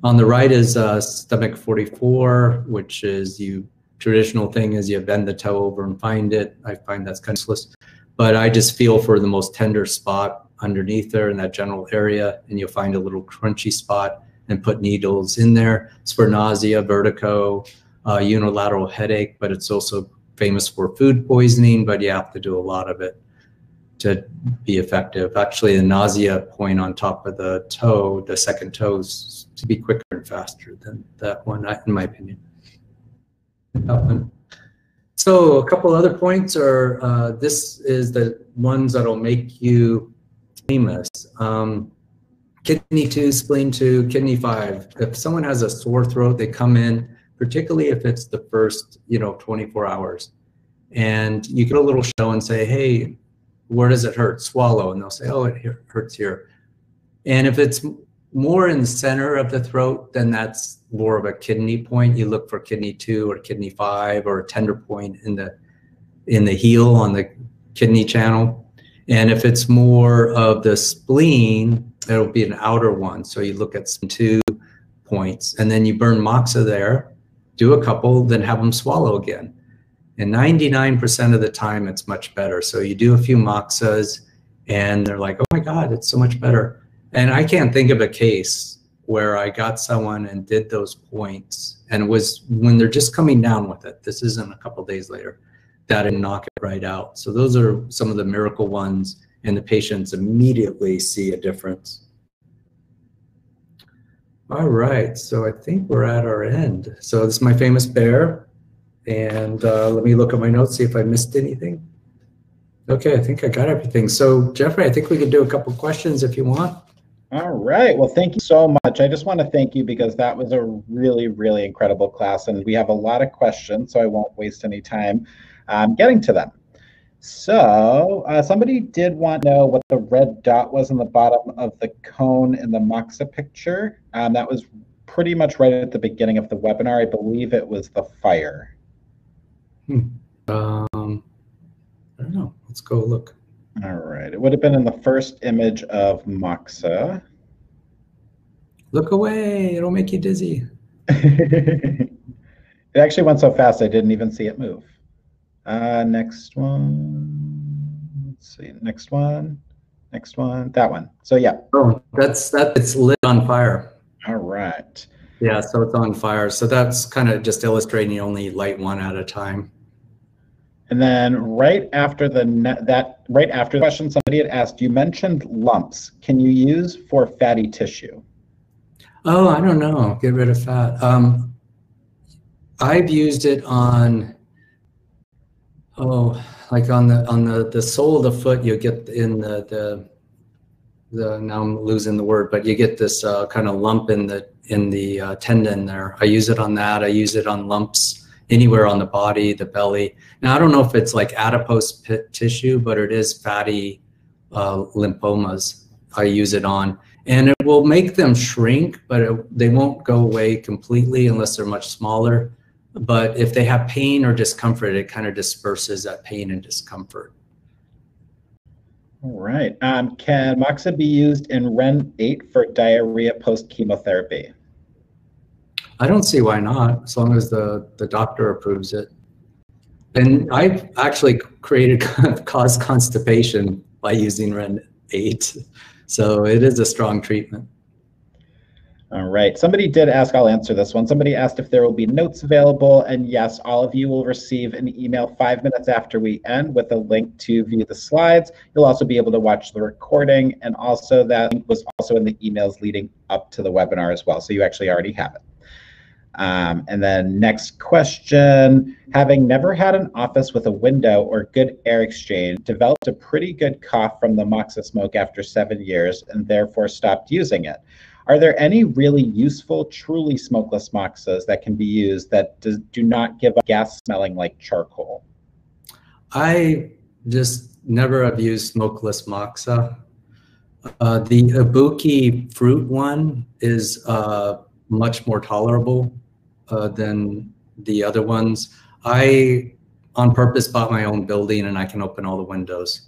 On the right is uh, stomach 44, which is you traditional thing is you bend the toe over and find it. I find that's kind of useless, but I just feel for the most tender spot underneath there in that general area, and you'll find a little crunchy spot and put needles in there. It's for nausea, vertigo, uh, unilateral headache, but it's also famous for food poisoning, but you have to do a lot of it to be effective. Actually, the nausea point on top of the toe, the second toes, to be quicker and faster than that one, in my opinion. So a couple other points are, uh, this is the ones that'll make you famous. Um, kidney two, spleen two, kidney five. If someone has a sore throat, they come in, particularly if it's the first, you know, 24 hours. And you get a little show and say, hey, where does it hurt? Swallow. And they'll say, oh, it hurts here. And if it's more in the center of the throat, then that's more of a kidney point. You look for kidney two or kidney five or a tender point in the in the heel on the kidney channel. And if it's more of the spleen, it'll be an outer one. So you look at some two points and then you burn moxa there, do a couple, then have them swallow again. And 99% of the time, it's much better. So you do a few moxas, and they're like, oh my God, it's so much better. And I can't think of a case where I got someone and did those points, and it was when they're just coming down with it. This isn't a couple days later that and knock it right out. So those are some of the miracle ones, and the patients immediately see a difference. All right, so I think we're at our end. So this is my famous bear. And uh, let me look at my notes, see if I missed anything. Okay, I think I got everything. So Jeffrey, I think we could do a couple questions if you want.
All right. Well, thank you so much. I just want to thank you because that was a really, really incredible class. And we have a lot of questions, so I won't waste any time um, getting to them. So uh, somebody did want to know what the red dot was in the bottom of the cone in the Moxa picture. Um, that was pretty much right at the beginning of the webinar. I believe it was the fire.
Hmm. Um, I don't know. Let's go look.
All right. It would have been in the first image of Moxa.
Look away. It'll make you dizzy.
it actually went so fast I didn't even see it move. Uh, next one. Let's see. Next one. Next one. That one. So yeah.
Oh, that's that. It's lit on fire.
All right.
Yeah, so it's on fire. So that's kind of just illustrating you only light one at a time.
And then right after the that right after the question, somebody had asked, you mentioned lumps. Can you use for fatty tissue?
Oh, I don't know. Get rid of fat. Um, I've used it on oh, like on the on the the sole of the foot. You get in the the the now I'm losing the word, but you get this uh, kind of lump in the in the uh, tendon there. I use it on that. I use it on lumps anywhere on the body, the belly. Now, I don't know if it's like adipose tissue, but it is fatty uh, lymphomas I use it on. And it will make them shrink, but it, they won't go away completely unless they're much smaller. But if they have pain or discomfort, it kind of disperses that pain and discomfort.
All right. Um, can Moxa be used in REN 8 for diarrhea post chemotherapy?
I don't see why not, as long as the, the doctor approves it. And I've actually created cause constipation by using REN 8. So it is a strong treatment.
All right. Somebody did ask, I'll answer this one. Somebody asked if there will be notes available. And yes, all of you will receive an email five minutes after we end with a link to view the slides. You'll also be able to watch the recording. And also, that link was also in the emails leading up to the webinar as well. So you actually already have it. Um, and then next question, having never had an office with a window or good air exchange, developed a pretty good cough from the Moxa smoke after seven years and therefore stopped using it. Are there any really useful, truly smokeless moxas that can be used that do, do not give a gas smelling like charcoal?
I just never have used smokeless moxa. Uh, the Ibuki fruit one is uh, much more tolerable uh, than the other ones. I, on purpose, bought my own building and I can open all the windows.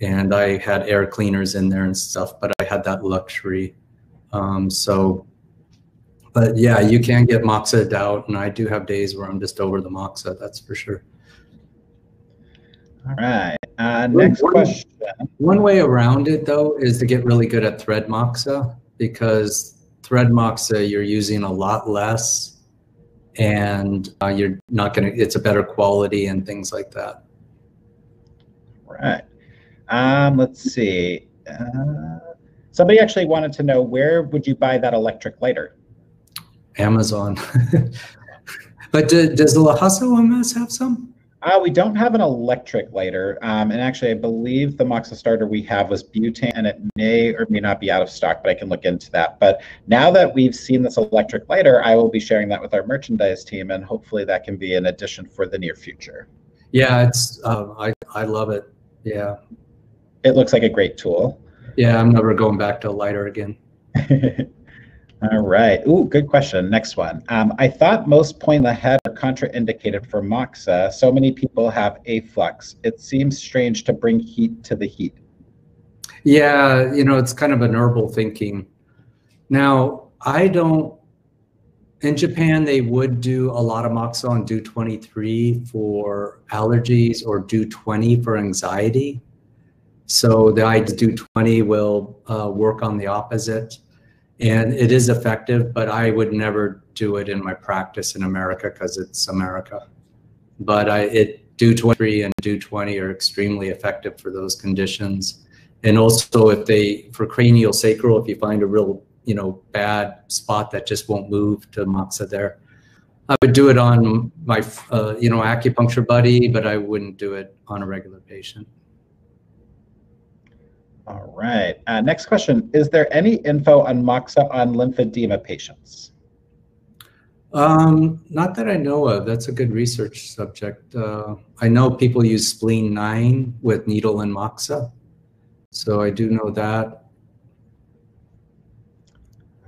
And I had air cleaners in there and stuff, but I had that luxury um, so, but yeah, you can get moxa out, and I do have days where I'm just over the moxa. That's for sure.
All right. Uh, next
one,
question.
One way around it, though, is to get really good at thread moxa because thread moxa you're using a lot less, and uh, you're not going to. It's a better quality and things like that.
Right. Um, let's see. Uh, Somebody actually wanted to know where would you buy that electric lighter?
Amazon. but do, does the Lhasa OMS have some?
Uh, we don't have an electric lighter. Um, and actually, I believe the Moxa starter we have was butane, and it may or may not be out of stock, but I can look into that. But now that we've seen this electric lighter, I will be sharing that with our merchandise team, and hopefully that can be an addition for the near future.
Yeah, it's uh, I, I love it. Yeah.
It looks like a great tool.
Yeah, I'm never going back to a lighter again.
All right. Ooh, good question. Next one. Um, I thought most point in the head are contraindicated for Moxa. So many people have afflux. It seems strange to bring heat to the heat.
Yeah, you know, it's kind of a herbal thinking. Now, I don't. In Japan, they would do a lot of Moxa on Du 23 for allergies or Du 20 for anxiety. So the I do 20 will uh, work on the opposite. And it is effective, but I would never do it in my practice in America because it's America. But I, it Du 23 and Du 20 are extremely effective for those conditions. And also if they, for cranial sacral, if you find a real, you know, bad spot that just won't move to moxa there, I would do it on my, uh, you know, acupuncture buddy, but I wouldn't do it on a regular patient.
All right. Uh, next question. Is there any info on Moxa on lymphedema patients?
Um, not that I know of. That's a good research subject. Uh, I know people use spleen 9 with needle and Moxa. So I do know that.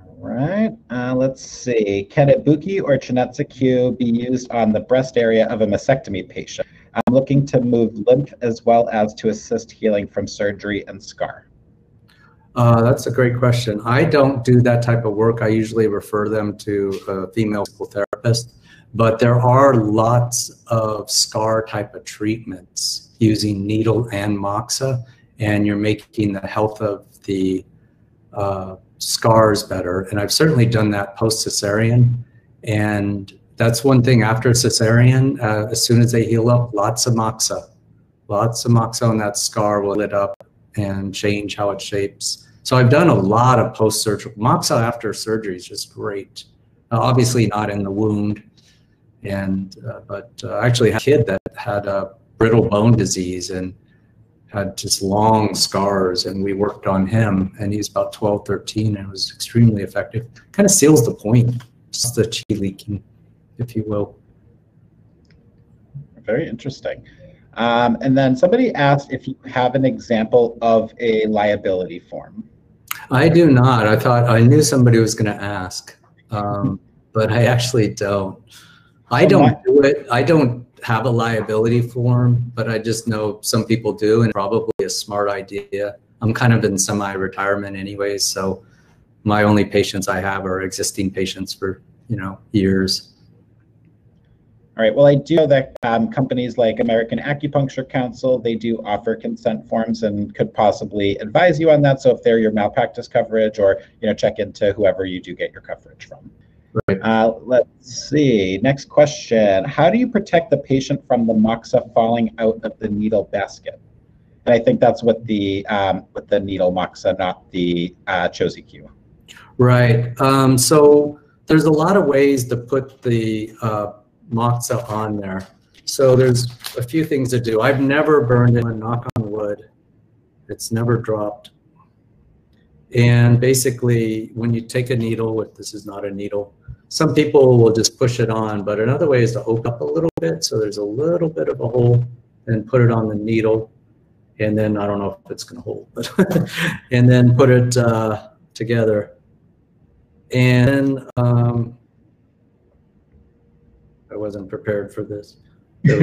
All right. Uh, let's see. Can Ibuki or Chinetsukyu be used on the breast area of a mastectomy patient? I'm looking to move lymph as well as to assist healing from surgery and scar.
Uh, that's a great question. I don't do that type of work. I usually refer them to a female physical therapist, but there are lots of scar type of treatments using needle and moxa, and you're making the health of the uh, scars better. And I've certainly done that post cesarean, and that's one thing after cesarean, uh, as soon as they heal up, lots of moxa. Lots of moxa on that scar will lit up and change how it shapes. So I've done a lot of post-surgical. Moxa after surgery is just great. Uh, obviously not in the wound, and uh, but uh, I actually had a kid that had a brittle bone disease and had just long scars and we worked on him and he's about 12 13 and it was extremely effective kind of seals the point just the chi leaking if you will.
Very interesting. Um, and then somebody asked if you have an example of a liability form.
I do not. I thought I knew somebody was going to ask, um, but I actually don't. I don't do it. I don't have a liability form, but I just know some people do, and probably a smart idea. I'm kind of in semi-retirement anyways, so my only patients I have are existing patients for you know years.
All right. Well, I do know that um, companies like American Acupuncture Council, they do offer consent forms and could possibly advise you on that. So if they're your malpractice coverage or, you know, check into whoever you do get your coverage from.
Right.
Uh, let's see. Next question. How do you protect the patient from the moxa falling out of the needle basket? And I think that's with the um, with the needle moxa, not the uh, Q.
Right. Um, so there's a lot of ways to put the uh, moxa on there. So there's a few things to do. I've never burned it, knock on wood. It's never dropped. And basically, when you take a needle, if this is not a needle, some people will just push it on, but another way is to open up a little bit. So there's a little bit of a hole and put it on the needle. And then I don't know if it's going to hold, but and then put it uh, together. And um, I wasn't prepared for this.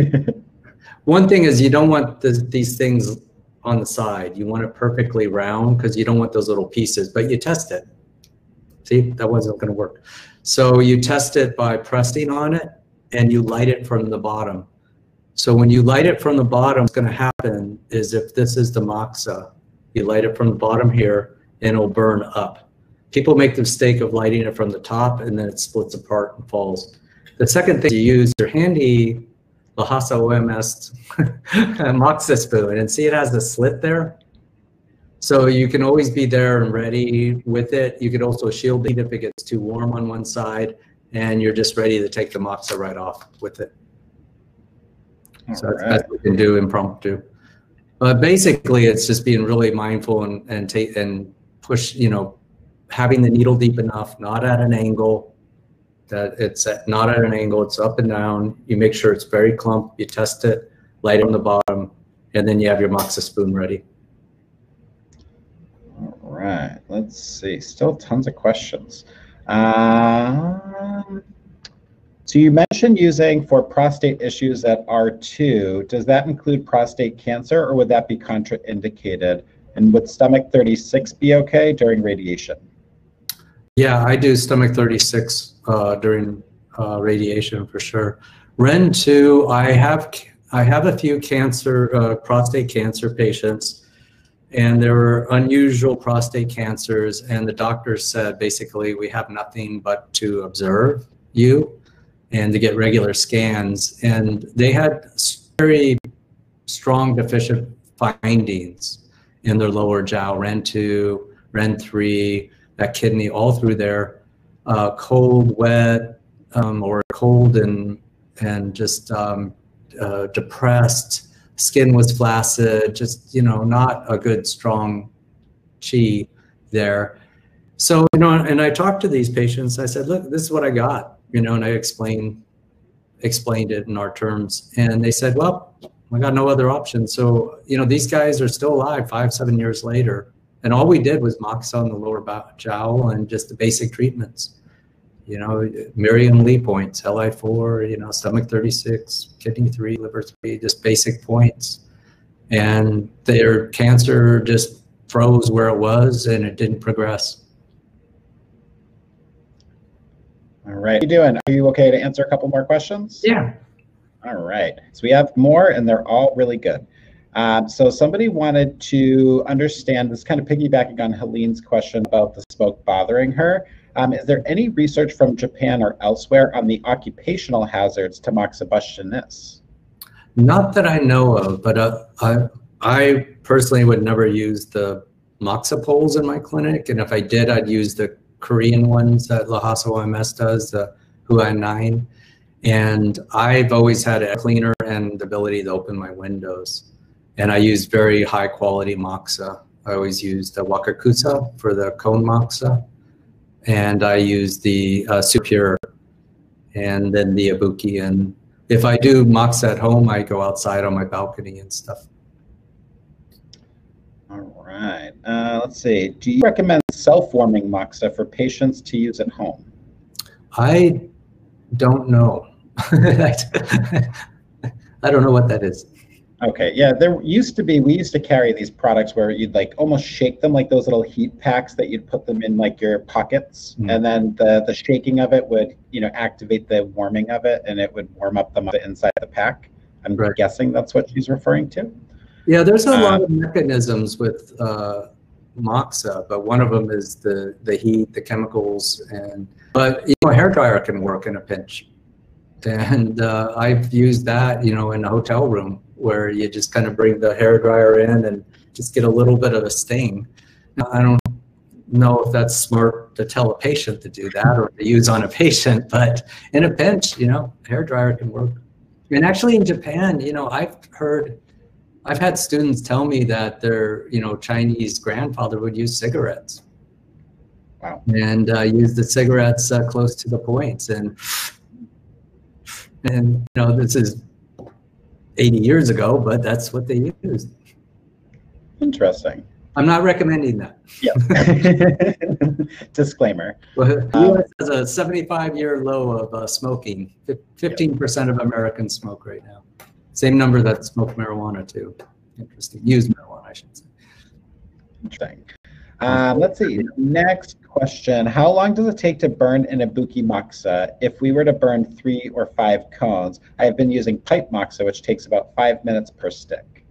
One thing is you don't want the, these things on the side. You want it perfectly round because you don't want those little pieces, but you test it. See, that wasn't going to work. So you test it by pressing on it and you light it from the bottom. So when you light it from the bottom, what's going to happen is if this is the moxa, you light it from the bottom here and it'll burn up. People make the mistake of lighting it from the top and then it splits apart and falls. The second thing you use your handy Lhasa OMS moxa spoon and see it has the slit there. So you can always be there and ready with it. You could also shield it if it gets too warm on one side, and you're just ready to take the moxa right off with it. All so right. that's, what you can do impromptu. But basically, it's just being really mindful and and take and push. You know, having the needle deep enough, not at an angle. That it's at, not at an angle. It's up and down. You make sure it's very clump. You test it, light on the bottom, and then you have your moxa spoon ready All
right, let's see. Still tons of questions. Um, so you mentioned using for prostate issues at R2. Does that include prostate cancer or would that be contraindicated? And would stomach 36 be okay during radiation?
Yeah, I do stomach 36 uh, during uh, radiation for sure. REN2, I have I have a few cancer, uh, prostate cancer patients and there were unusual prostate cancers and the doctors said basically we have nothing but to observe you and to get regular scans and they had very strong deficient findings in their lower jiao, ren 2 ren 3 that kidney all through there uh, cold wet um, or cold and and just um, uh, depressed skin was flaccid, just, you know, not a good, strong chi there. So, you know, and I talked to these patients. I said, look, this is what I got, you know, and I explained explained it in our terms. And they said, well, I got no other option. So, you know, these guys are still alive five, seven years later. And all we did was moxa on the lower jiao and just the basic treatments you know, Miriam Lee points, LI4, you know, stomach 36, kidney 3, liver 3, just basic points. And their cancer just froze where it was and it didn't progress.
All right. How you doing? Are you okay to answer a couple more questions?
Yeah.
All right. So we have more and they're all really good. Um, so somebody wanted to understand this kind of piggybacking on Helene's question about the smoke bothering her. Um, is there any research from Japan or elsewhere on the occupational hazards to moxibustionis?
Not that I know of, but uh, I, I personally would never use the moxa poles in my clinic, and if I did, I'd use the Korean ones that Lhasa OMS does, the Huan 9. And I've always had a cleaner and the ability to open my windows. And I use very high quality moxa. I always use the Wakakusa for the cone moxa and I use the uh, Supure and then the Ibuki. And if I do moxa at home, I go outside on my balcony and stuff.
All right. Uh, let's see. Do you recommend self-warming moxa for patients to use at home?
I don't know. I don't know what that is.
Okay, yeah, there used to be, we used to carry these products where you'd like almost shake them like those little heat packs that you'd put them in like your pockets.
Mm.
And then the, the shaking of it would, you know, activate the warming of it and it would warm up them inside the pack. I'm
Right.
guessing that's what she's referring to.
Yeah, there's a
Uh,
lot of mechanisms with uh, moxa, but one of them is the the heat, the chemicals, and but you know, a hair dryer can work in a pinch, and uh, I've used that, you know, in a hotel room where you just kind of bring the hair dryer in and just get a little bit of a sting. Now, I don't know if that's smart to tell a patient to do that or to use on a patient, but in a pinch, you know, hair dryer can work. And actually, in Japan, you know, I've heard I've had students tell me that their, you know, Chinese grandfather would use cigarettes.
Wow.
And uh, use the cigarettes uh, close to the points, and and you know this is 80 years ago, but that's what they used.
Interesting.
I'm not recommending that.
Yeah. Disclaimer.
The
Um,
U.S. has a 75 year low of uh, smoking. 15% of Americans smoke right now. Same number that smoke marijuana too. Interesting. Use marijuana, I should say.
Interesting. Um, let's see. Next question. How long does it take to burn an ibuki moxa if we were to burn three or five cones? I have been using pipe moxa, which takes about five minutes per stick.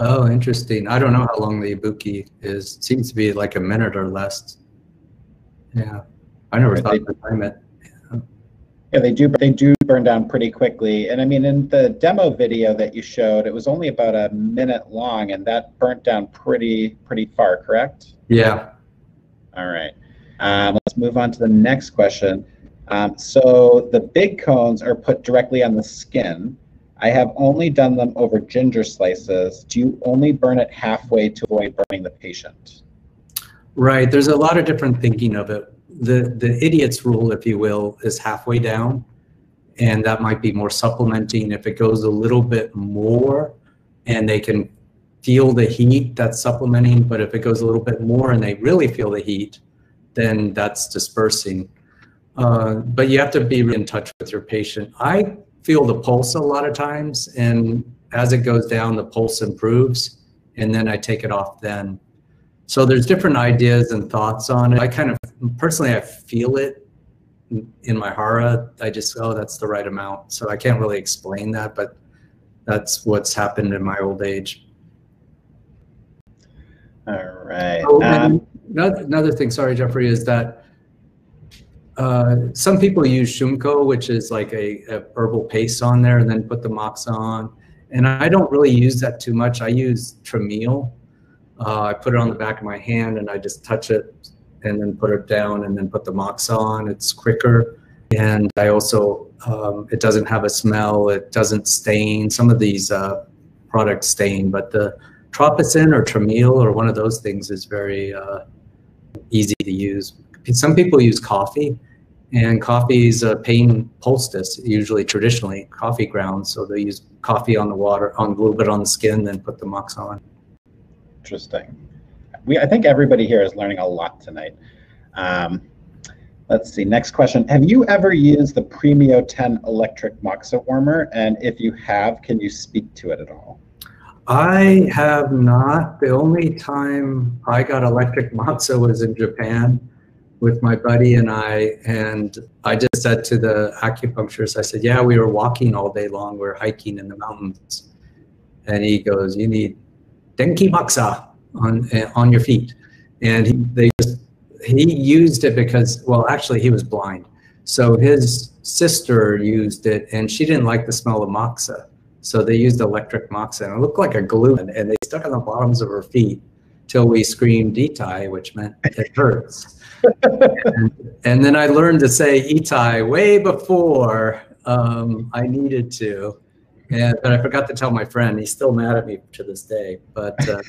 Oh, interesting. I don't know how long the ibuki is. Seems to be like a minute or less. Yeah, I never
Right,
thought to time it.
Yeah, they do. They do burn down pretty quickly. And I mean, in the demo video that you showed, it was only about a minute long, and that burnt down pretty pretty far. Correct?
Yeah.
All right. Um, let's move on to the next question. Um, so the big cones are put directly on the skin. I have only done them over ginger slices. Do you only burn it halfway to avoid burning the patient?
Right. There's a lot of different thinking of it. The the idiot's rule, if you will, is halfway down, and that might be more supplementing. If it goes a little bit more, and they can feel the heat, that's supplementing. But if it goes a little bit more and they really feel the heat, then that's dispersing. Uh, but you have to be in touch with your patient. I feel the pulse a lot of times, and as it goes down, the pulse improves, and then I take it off then. So there's different ideas and thoughts on it. I kind of personally I feel it in my hara. I just oh that's the right amount. So I can't really explain that, but that's what's happened in my old age.
All right.
Oh,
Um,
another, another thing, sorry, Jeffrey, is that uh, some people use shiunko, which is like a, a herbal paste on there, and then put the moxa on. And I don't really use that too much. I use Traumeel. Uh, I put it on the back of my hand, and I just touch it, and then put it down, and then put the mox on. It's quicker, and I also um, it doesn't have a smell. It doesn't stain. Some of these uh, products stain, but the Topricin or Traumeel or one of those things is very uh, easy to use. Some people use coffee, and coffee is a pain poultice, usually traditionally coffee grounds. So they use coffee on the water, on a little bit on the skin, then put the mox on.
Interesting. We, I think everybody here is learning a lot tonight. Um, let's see. Next question. Have you ever used the Premio 10 electric moxa warmer? And if you have, can you speak to it at all?
I have not. The only time I got electric moxa was in Japan with my buddy and I. And I just said to the acupuncturist, I said, Yeah, we were walking all day long. We are hiking in the mountains. And he goes, You need denki moxa on, on your feet. And he, they just, he used it because, well, actually, he was blind. So his sister used it and she didn't like the smell of moxa. So they used electric moxa and it looked like a glue and they stuck on the bottoms of her feet till we screamed itai, which meant it hurts. and, and, then I learned to say itai way before um, I needed to. And, but I forgot to tell my friend. He's still mad at me to this day. But uh,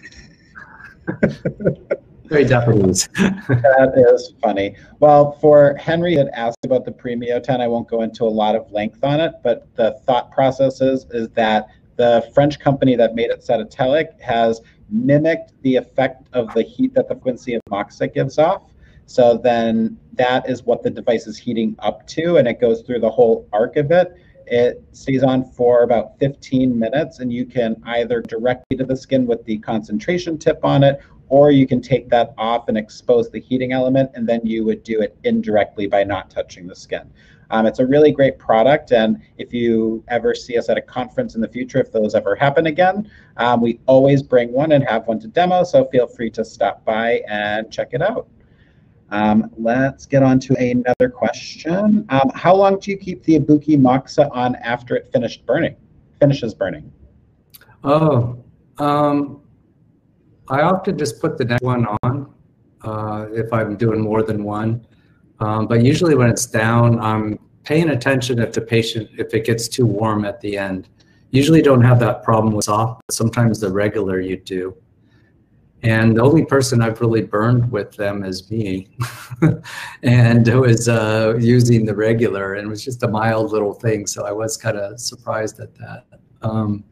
very Japanese.
that is funny. Well, for Henry had asked about the Premio 10, I won't go into a lot of length on it, but the thought process is, is that the French company that made it Sedatelec has mimicked the effect of the heat that the of moxa gives off. So then that is what the device is heating up to, and it goes through the whole arc of it. It stays on for about 15 minutes, and you can either directly to the skin with the concentration tip on it, or you can take that off and expose the heating element, and then you would do it indirectly by not touching the skin. Um, it's a really great product, and if you ever see us at a conference in the future, if those ever happen again, um, we always bring one and have one to demo, so feel free to stop by and check it out. Um, let's get on to another question. Um, how long do you keep the Ibuki Moxa on after it finished burning? Finishes burning.
Oh, um, I often just put the next one on uh, if I'm doing more than one. Um, but usually when it's down, I'm paying attention if the patient, if it gets too warm at the end. Usually don't have that problem with soft, but sometimes the regular you do. And the only person I've really burned with them is me. and it was uh, using the regular, and it was just a mild little thing. So I was kind of surprised at that. Um,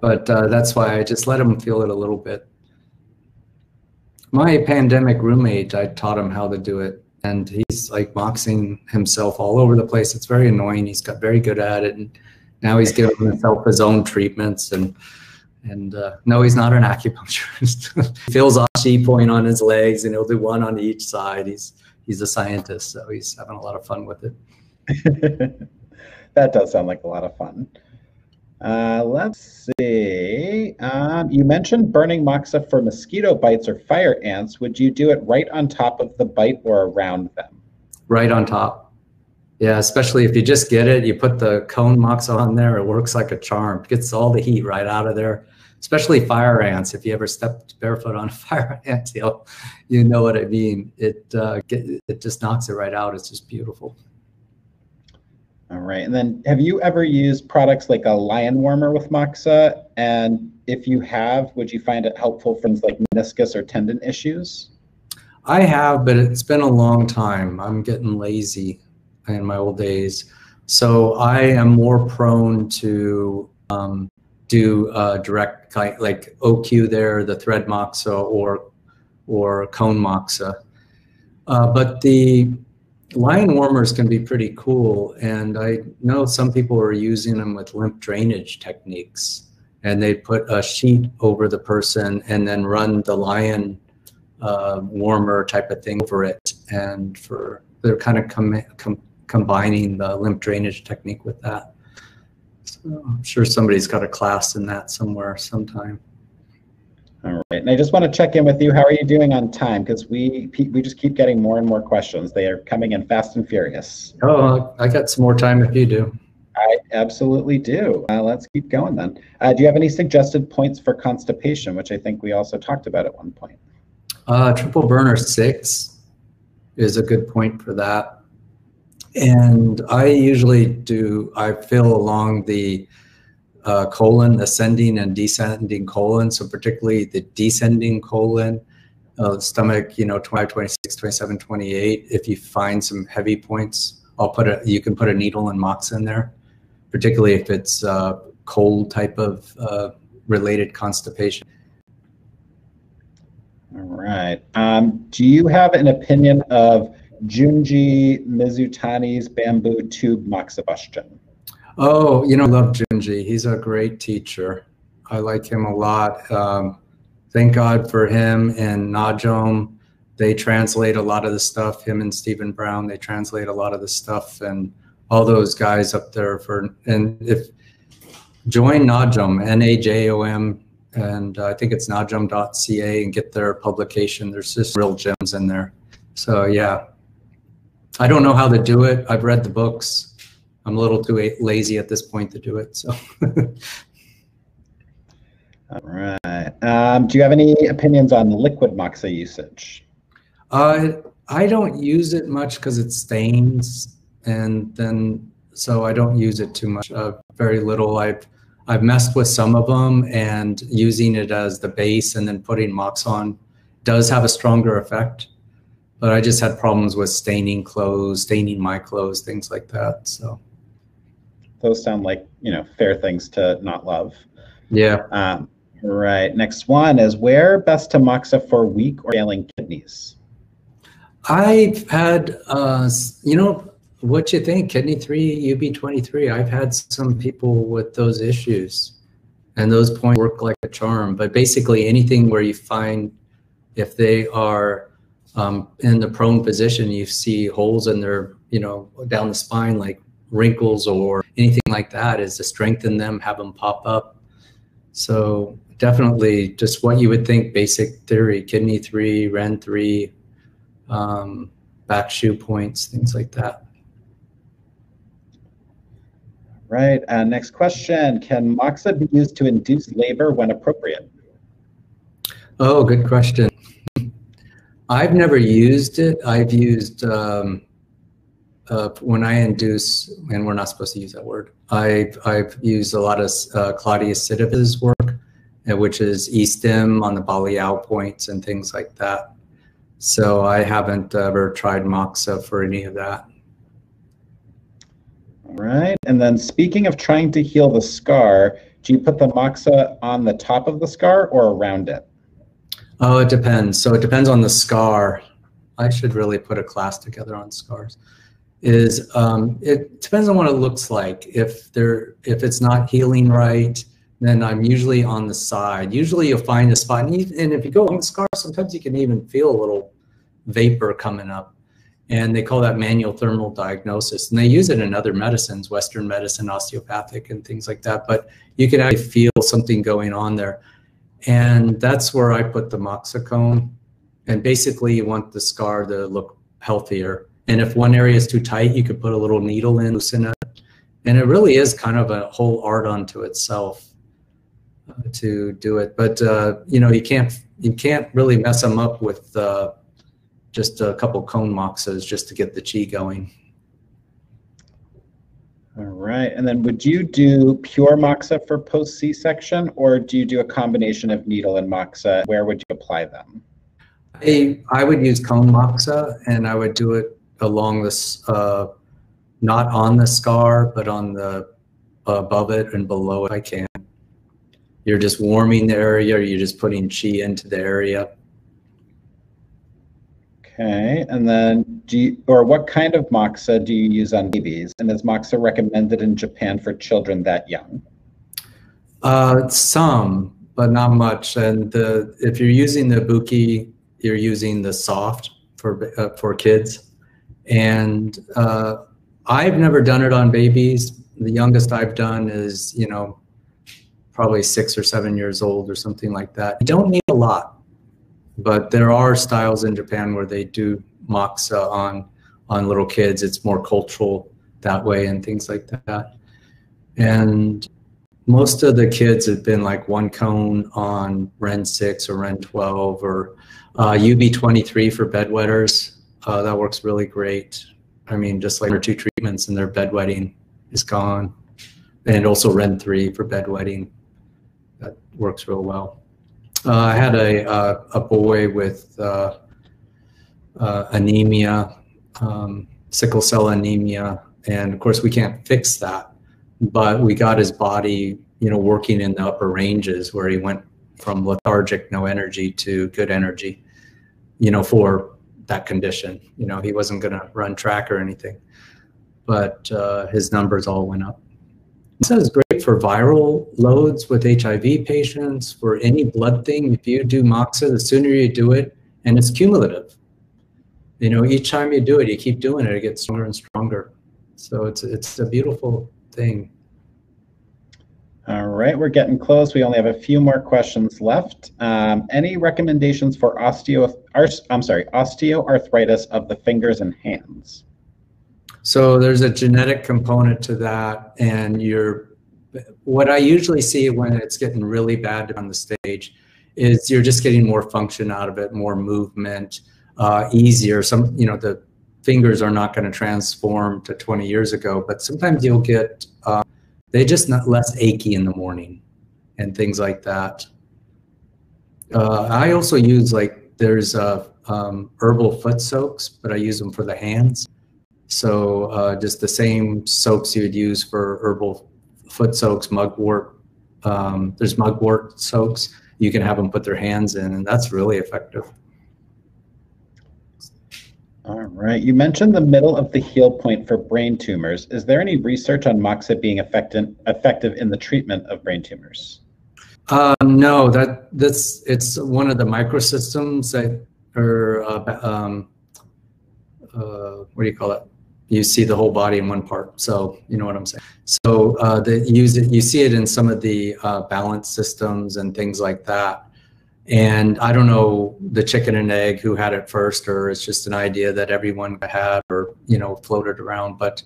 but uh, that's why I just let him feel it a little bit. My pandemic roommate, I taught him how to do it, and he's like boxing himself all over the place. It's very annoying. He's got very good at it, and now he's giving himself his own treatments and and uh, no, he's not an acupuncturist. he feels a point on his legs, and he'll do one on each side. He's he's a scientist, so he's having a lot of fun with it.
that does sound like a lot of fun. Uh, let's see. Um, you mentioned burning moxa for mosquito bites or fire ants. Would you do it right on top of the bite or around them?
Right on top. Yeah, especially if you just get it, you put the cone moxa on there, it works like a charm. It gets all the heat right out of there especially fire ants. If you ever stepped barefoot on a fire ant tail, you know what I mean. It uh, get, it just knocks it right out. It's just beautiful.
All right. And then have you ever used products like a lion warmer with Moxa? And if you have, would you find it helpful for things like meniscus or tendon issues?
I have, but it's been a long time. I'm getting lazy in my old days. So I am more prone to um, do uh, direct like Okyu there, the thread moxa or or cone moxa. Uh, but the lion warmers can be pretty cool, and I know some people are using them with lymph drainage techniques, and they put a sheet over the person and then run the lion uh, warmer type of thing over it, and for they're kind of com com combining the lymph drainage technique with that. I'm sure somebody's got a class in that somewhere sometime.
All right, and I just want to check in with you. How are you doing on time? Because we we just keep getting more and more questions. They are coming in fast and furious.
Oh, I got some more time if you do.
I absolutely do. Uh, let's keep going then. Uh, do you have any suggested points for constipation, which I think we also talked about at one point?
Uh, triple burner six is a good point for that. And I usually do, I feel along the uh, colon, ascending and descending colon. So particularly the descending colon, uh, stomach, you know, 25, 26, 27, 28. If you find some heavy points, I'll put a, you can put a needle and mox in there, particularly if it's uh, cold type of uh, related constipation.
All right. Um, do you have an opinion of Junji Mizutani's bamboo tube moxibustion.
Oh, you know, I love Junji. He's a great teacher. I like him a lot. Um, thank God for him and Najom. They translate a lot of the stuff. Him and Stephen Brown, they translate a lot of the stuff, and all those guys up there for. And if join Najom, N A J O M, and I think it's najom.ca, and get their publication. There's just real gems in there. So yeah, I don't know how to do it. I've read the books. I'm a little too lazy at this point to do it. So.
All right. Um, do you have any opinions on liquid moxa usage?
Uh, I don't use it much because it stains, and then so I don't use it too much. Uh, very little. I've I've messed with some of them, and using it as the base and then putting mox on does have a stronger effect but I just had problems with staining clothes, staining my clothes, things like that. So
those sound like you know fair things to not love.
Yeah.
Um, right. Next one is where best to moxa for weak or failing kidneys.
I've had, uh, you know, what you think? Kidney three, UB23. I've had some people with those issues, and those points work like a charm. But basically, anything where you find if they are um, in the prone position, you see holes in their, you know, down the spine, like wrinkles or anything like that, is to strengthen them, have them pop up. So definitely just what you would think basic theory, kidney three, Ren three, um, back shu points, things like that.
Right. Uh, next question. Can moxa be used to induce labor when appropriate?
Oh, good question. I've never used it. I've used um, uh, when I induce, and we're not supposed to use that word. I've I've used a lot of uh, Claudia Citkovitz's work, uh, which is e-stim on the Baliao points and things like that. So I haven't ever tried Moxa for any of that.
All right. And then speaking of trying to heal the scar, do you put the Moxa on the top of the scar or around it?
Oh, it depends. So it depends on the scar. I should really put a class together on scars. Is um, it depends on what it looks like. If there, if it's not healing right, then I'm usually on the side. Usually you'll find a spot, and, and if you go on the scar, sometimes you can even feel a little vapor coming up. And they call that manual thermal diagnosis. And they use it in other medicines, Western medicine, osteopathic, and things like that. But you can actually feel something going on there. And that's where I put the moxicone. And basically, you want the scar to look healthier. And if one area is too tight, you could put a little needle in, loosen it. And it really is kind of a whole art unto itself uh, to do it. But uh, you know, you can't you can't really mess them up with uh, just a couple cone moxas just to get the chi going.
Right. And then would you do pure moxa for post C-section or do you do a combination of needle and moxa? Where would you apply them?
I, I would use cone moxa and I would do it along this, uh, not on the scar, but on the above it and below it I can. You're just warming the area, or you're just putting chi into the area.
Okay, and then do you, or what kind of moxa do you use on babies? And is moxa recommended in Japan for children that young?
Uh, some, but not much. And the, if you're using the Ibuki, you're using the soft for uh, for kids. And uh, I've never done it on babies. The youngest I've done is, you know, probably six or seven years old or something like that. You don't need a lot but there are styles in Japan where they do moxa on on little kids. It's more cultural that way and things like that. And most of the kids have been like one cone on Ren 6 or Ren 12 or uh, UB23 for bedwetters. Uh, that works really great. I mean, just like our two treatments and their bedwetting is gone. And also Ren 3 for bedwetting. That works real well. Uh, I had a, uh, a boy with uh, uh, anemia, um, sickle cell anemia, and of course we can't fix that, but we got his body, you know, working in the upper ranges where he went from lethargic, no energy to good energy, you know, for that condition. You know, he wasn't going to run track or anything, but uh, his numbers all went up. Great for viral loads with HIV patients, for any blood thing. If you do Moxa, the sooner you do it, and it's cumulative. You know, each time you do it, you keep doing it, it gets stronger and stronger. So it's it's a beautiful thing.
All right, we're getting close. We only have a few more questions left. Um, any recommendations for osteo? I'm sorry, osteoarthritis of the fingers and hands?
So there's a genetic component to that, and you're. What I usually see when it's getting really bad on the stage is you're just getting more function out of it, more movement, uh, easier. Some, you know, the fingers are not going to transform to 20 years ago, but sometimes you'll get uh, they just not less achy in the morning and things like that. Uh, I also use like there's uh, um, herbal foot soaks, but I use them for the hands. So uh, just the same soaks you would use for herbal foot soaks, mugwort. Um, there's mugwort soaks. You can have them put their hands in, and that's really effective.
All right. You mentioned the middle of the heel point for brain tumors. Is there any research on Moxa being effective effective in the treatment of brain tumors?
Uh, no, that that's it's one of the microsystems that are uh, um, uh, what do you call it? You see the whole body in one part. So you know what I'm saying. So uh, the use it. You see it in some of the uh, balance systems and things like that. And I don't know the chicken and egg who had it first, or it's just an idea that everyone had, or you know, floated around. But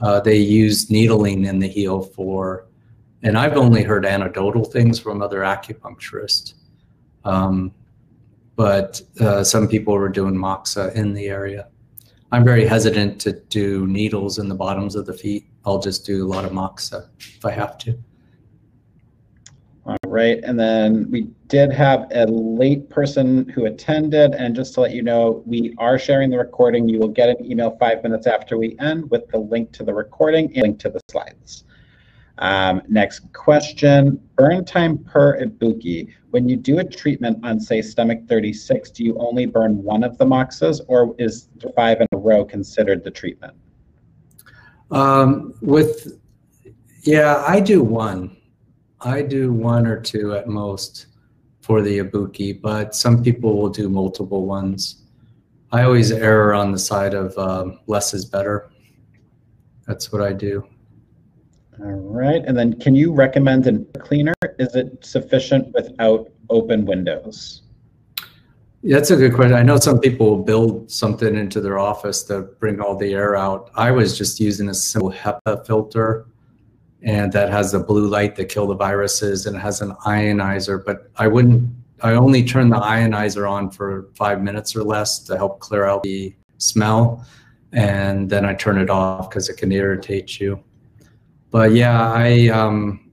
uh, they used needling in the heel for, and I've only heard anecdotal things from other acupuncturists. Um, but uh, some people were doing moxa in the area. I'm very hesitant to do needles in the bottoms of the feet. I'll just do a lot of moxa if I have to.
All right, and then we did have a late person who attended, and just to let you know, we are sharing the recording. You will get an email five minutes after we end with the link to the recording and link to the slides. Um, next question, burn time per ibuki. When you do a treatment on, say, stomach 36, do you only burn one of the moxas, or is five in a row considered the treatment?
Um, with, yeah, I do one. I do one or two at most for the Ibuki, but some people will do multiple ones. I always err on the side of um, less is better. That's what I do.
All right, and then can you recommend a cleaner? Is it sufficient without open windows?
Yeah, That's a good question. I know some people will build something into their office to bring all the air out. I was just using a simple HEPA filter and that has the blue light that kill the viruses and it has an ionizer but i wouldn't i only turn the ionizer on for five minutes or less to help clear out the smell and then i turn it off because it can irritate you but yeah i um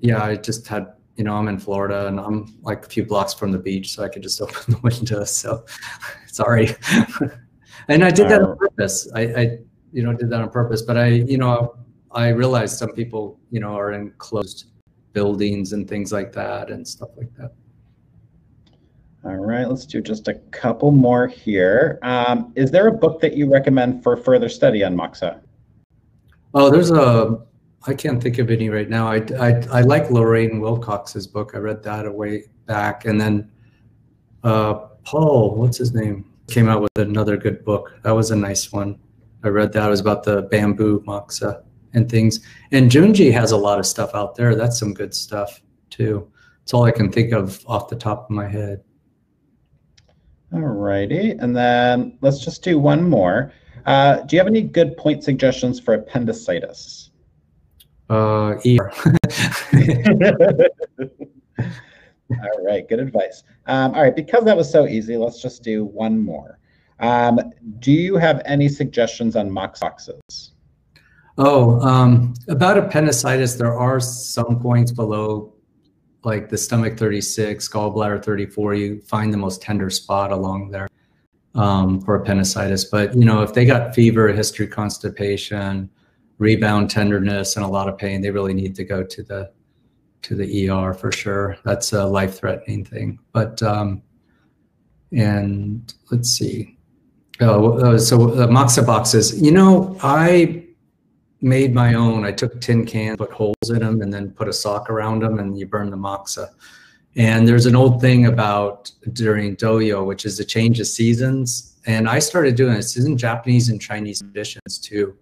yeah i just had you know i'm in florida and i'm like a few blocks from the beach so i could just open the window so sorry and i did that on purpose i i you know did that on purpose but i you know I realized some people, you know, are in closed buildings and things like that and stuff like that.
All right, let's do just a couple more here. Um, is there a book that you recommend for further study on Moxa?
Oh, there's a, I can't think of any right now. I, I, I like Lorraine Wilcox's book. I read that a way back. And then uh, Paul, what's his name, came out with another good book. That was a nice one. I read that. It was about the bamboo Moxa and things. And Junji has a lot of stuff out there. That's some good stuff too. It's all I can think of off the top of my head.
All righty. And then let's just do one more. Uh, do you have any good point suggestions for appendicitis?
Uh, ER.
all right, good advice. Um, all right, because that was so easy, let's just do one more. Um, do you have any suggestions on mox boxes?
Oh, um, about appendicitis, there are some points below, like the stomach 36, gallbladder 34. You find the most tender spot along there um, for appendicitis. But you know, if they got fever, history, constipation, rebound tenderness, and a lot of pain, they really need to go to the to the ER for sure. That's a life-threatening thing. But um, and let's see. Oh, so the Moxa boxes. You know, I made my own. I took tin cans, put holes in them, and then put a sock around them, and you burn the moxa. And there's an old thing about during doyo, which is the change of seasons. And I started doing this in Japanese and Chinese traditions to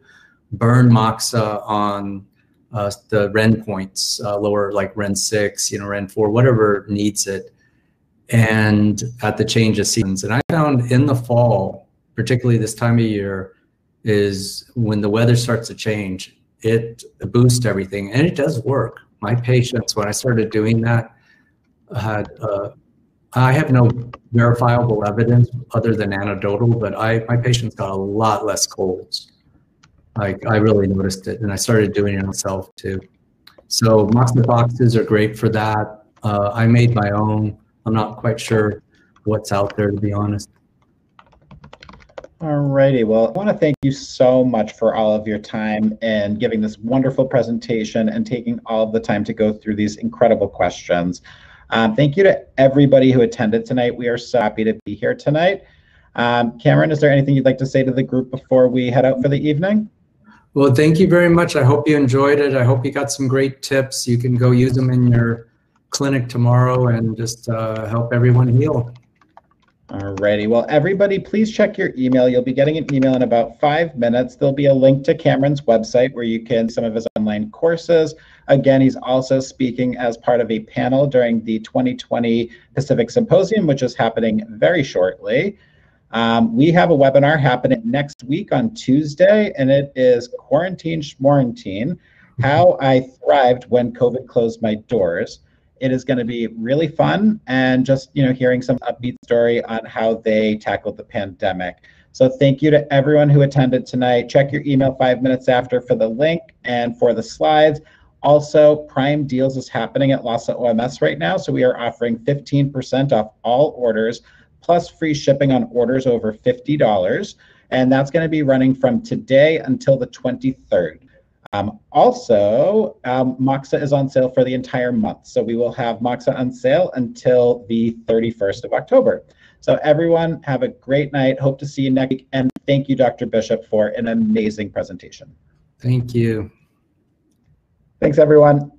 burn moxa on uh, the ren points, uh, lower like ren six, you know, ren four, whatever needs it. And at the change of seasons. And I found in the fall, particularly this time of year, is when the weather starts to change, it boosts everything, and it does work. My patients, when I started doing that, had uh, I have no verifiable evidence other than anecdotal, but I my patients got a lot less colds. Like I really noticed it, and I started doing it myself too. So Moxa boxes are great for that. Uh, I made my own. I'm not quite sure what's out there to be honest.
All righty. Well, I want to thank you so much for all of your time and giving this wonderful presentation and taking all of the time to go through these incredible questions. Um, thank you to everybody who attended tonight. We are so happy to be here tonight. Um, Cameron, is there anything you'd like to say to the group before we head out for the evening?
Well, thank you very much. I hope you enjoyed it. I hope you got some great tips. You can go use them in your clinic tomorrow and just uh, help everyone heal.
Alrighty. Well, everybody, please check your email. You'll be getting an email in about five minutes. There'll be a link to Cameron's website where you can some of his online courses. Again, he's also speaking as part of a panel during the 2020 Pacific Symposium, which is happening very shortly. Um, we have a webinar happening next week on Tuesday, and it is Quarantine Schmorantine, How I Thrived When COVID Closed My Doors. It is going to be really fun and just, you know, hearing some upbeat story on how they tackled the pandemic. So thank you to everyone who attended tonight. Check your email five minutes after for the link and for the slides. Also, Prime Deals is happening at Lhasa OMS right now. So we are offering 15% off all orders plus free shipping on orders over $50. And that's going to be running from today until the 23rd. Um, also, um, Moxa is on sale for the entire month. So we will have Moxa on sale until the 31st of October. So everyone have a great night. Hope to see you next week. And thank you, Dr. Bishop, for an amazing presentation.
Thank you.
Thanks, everyone.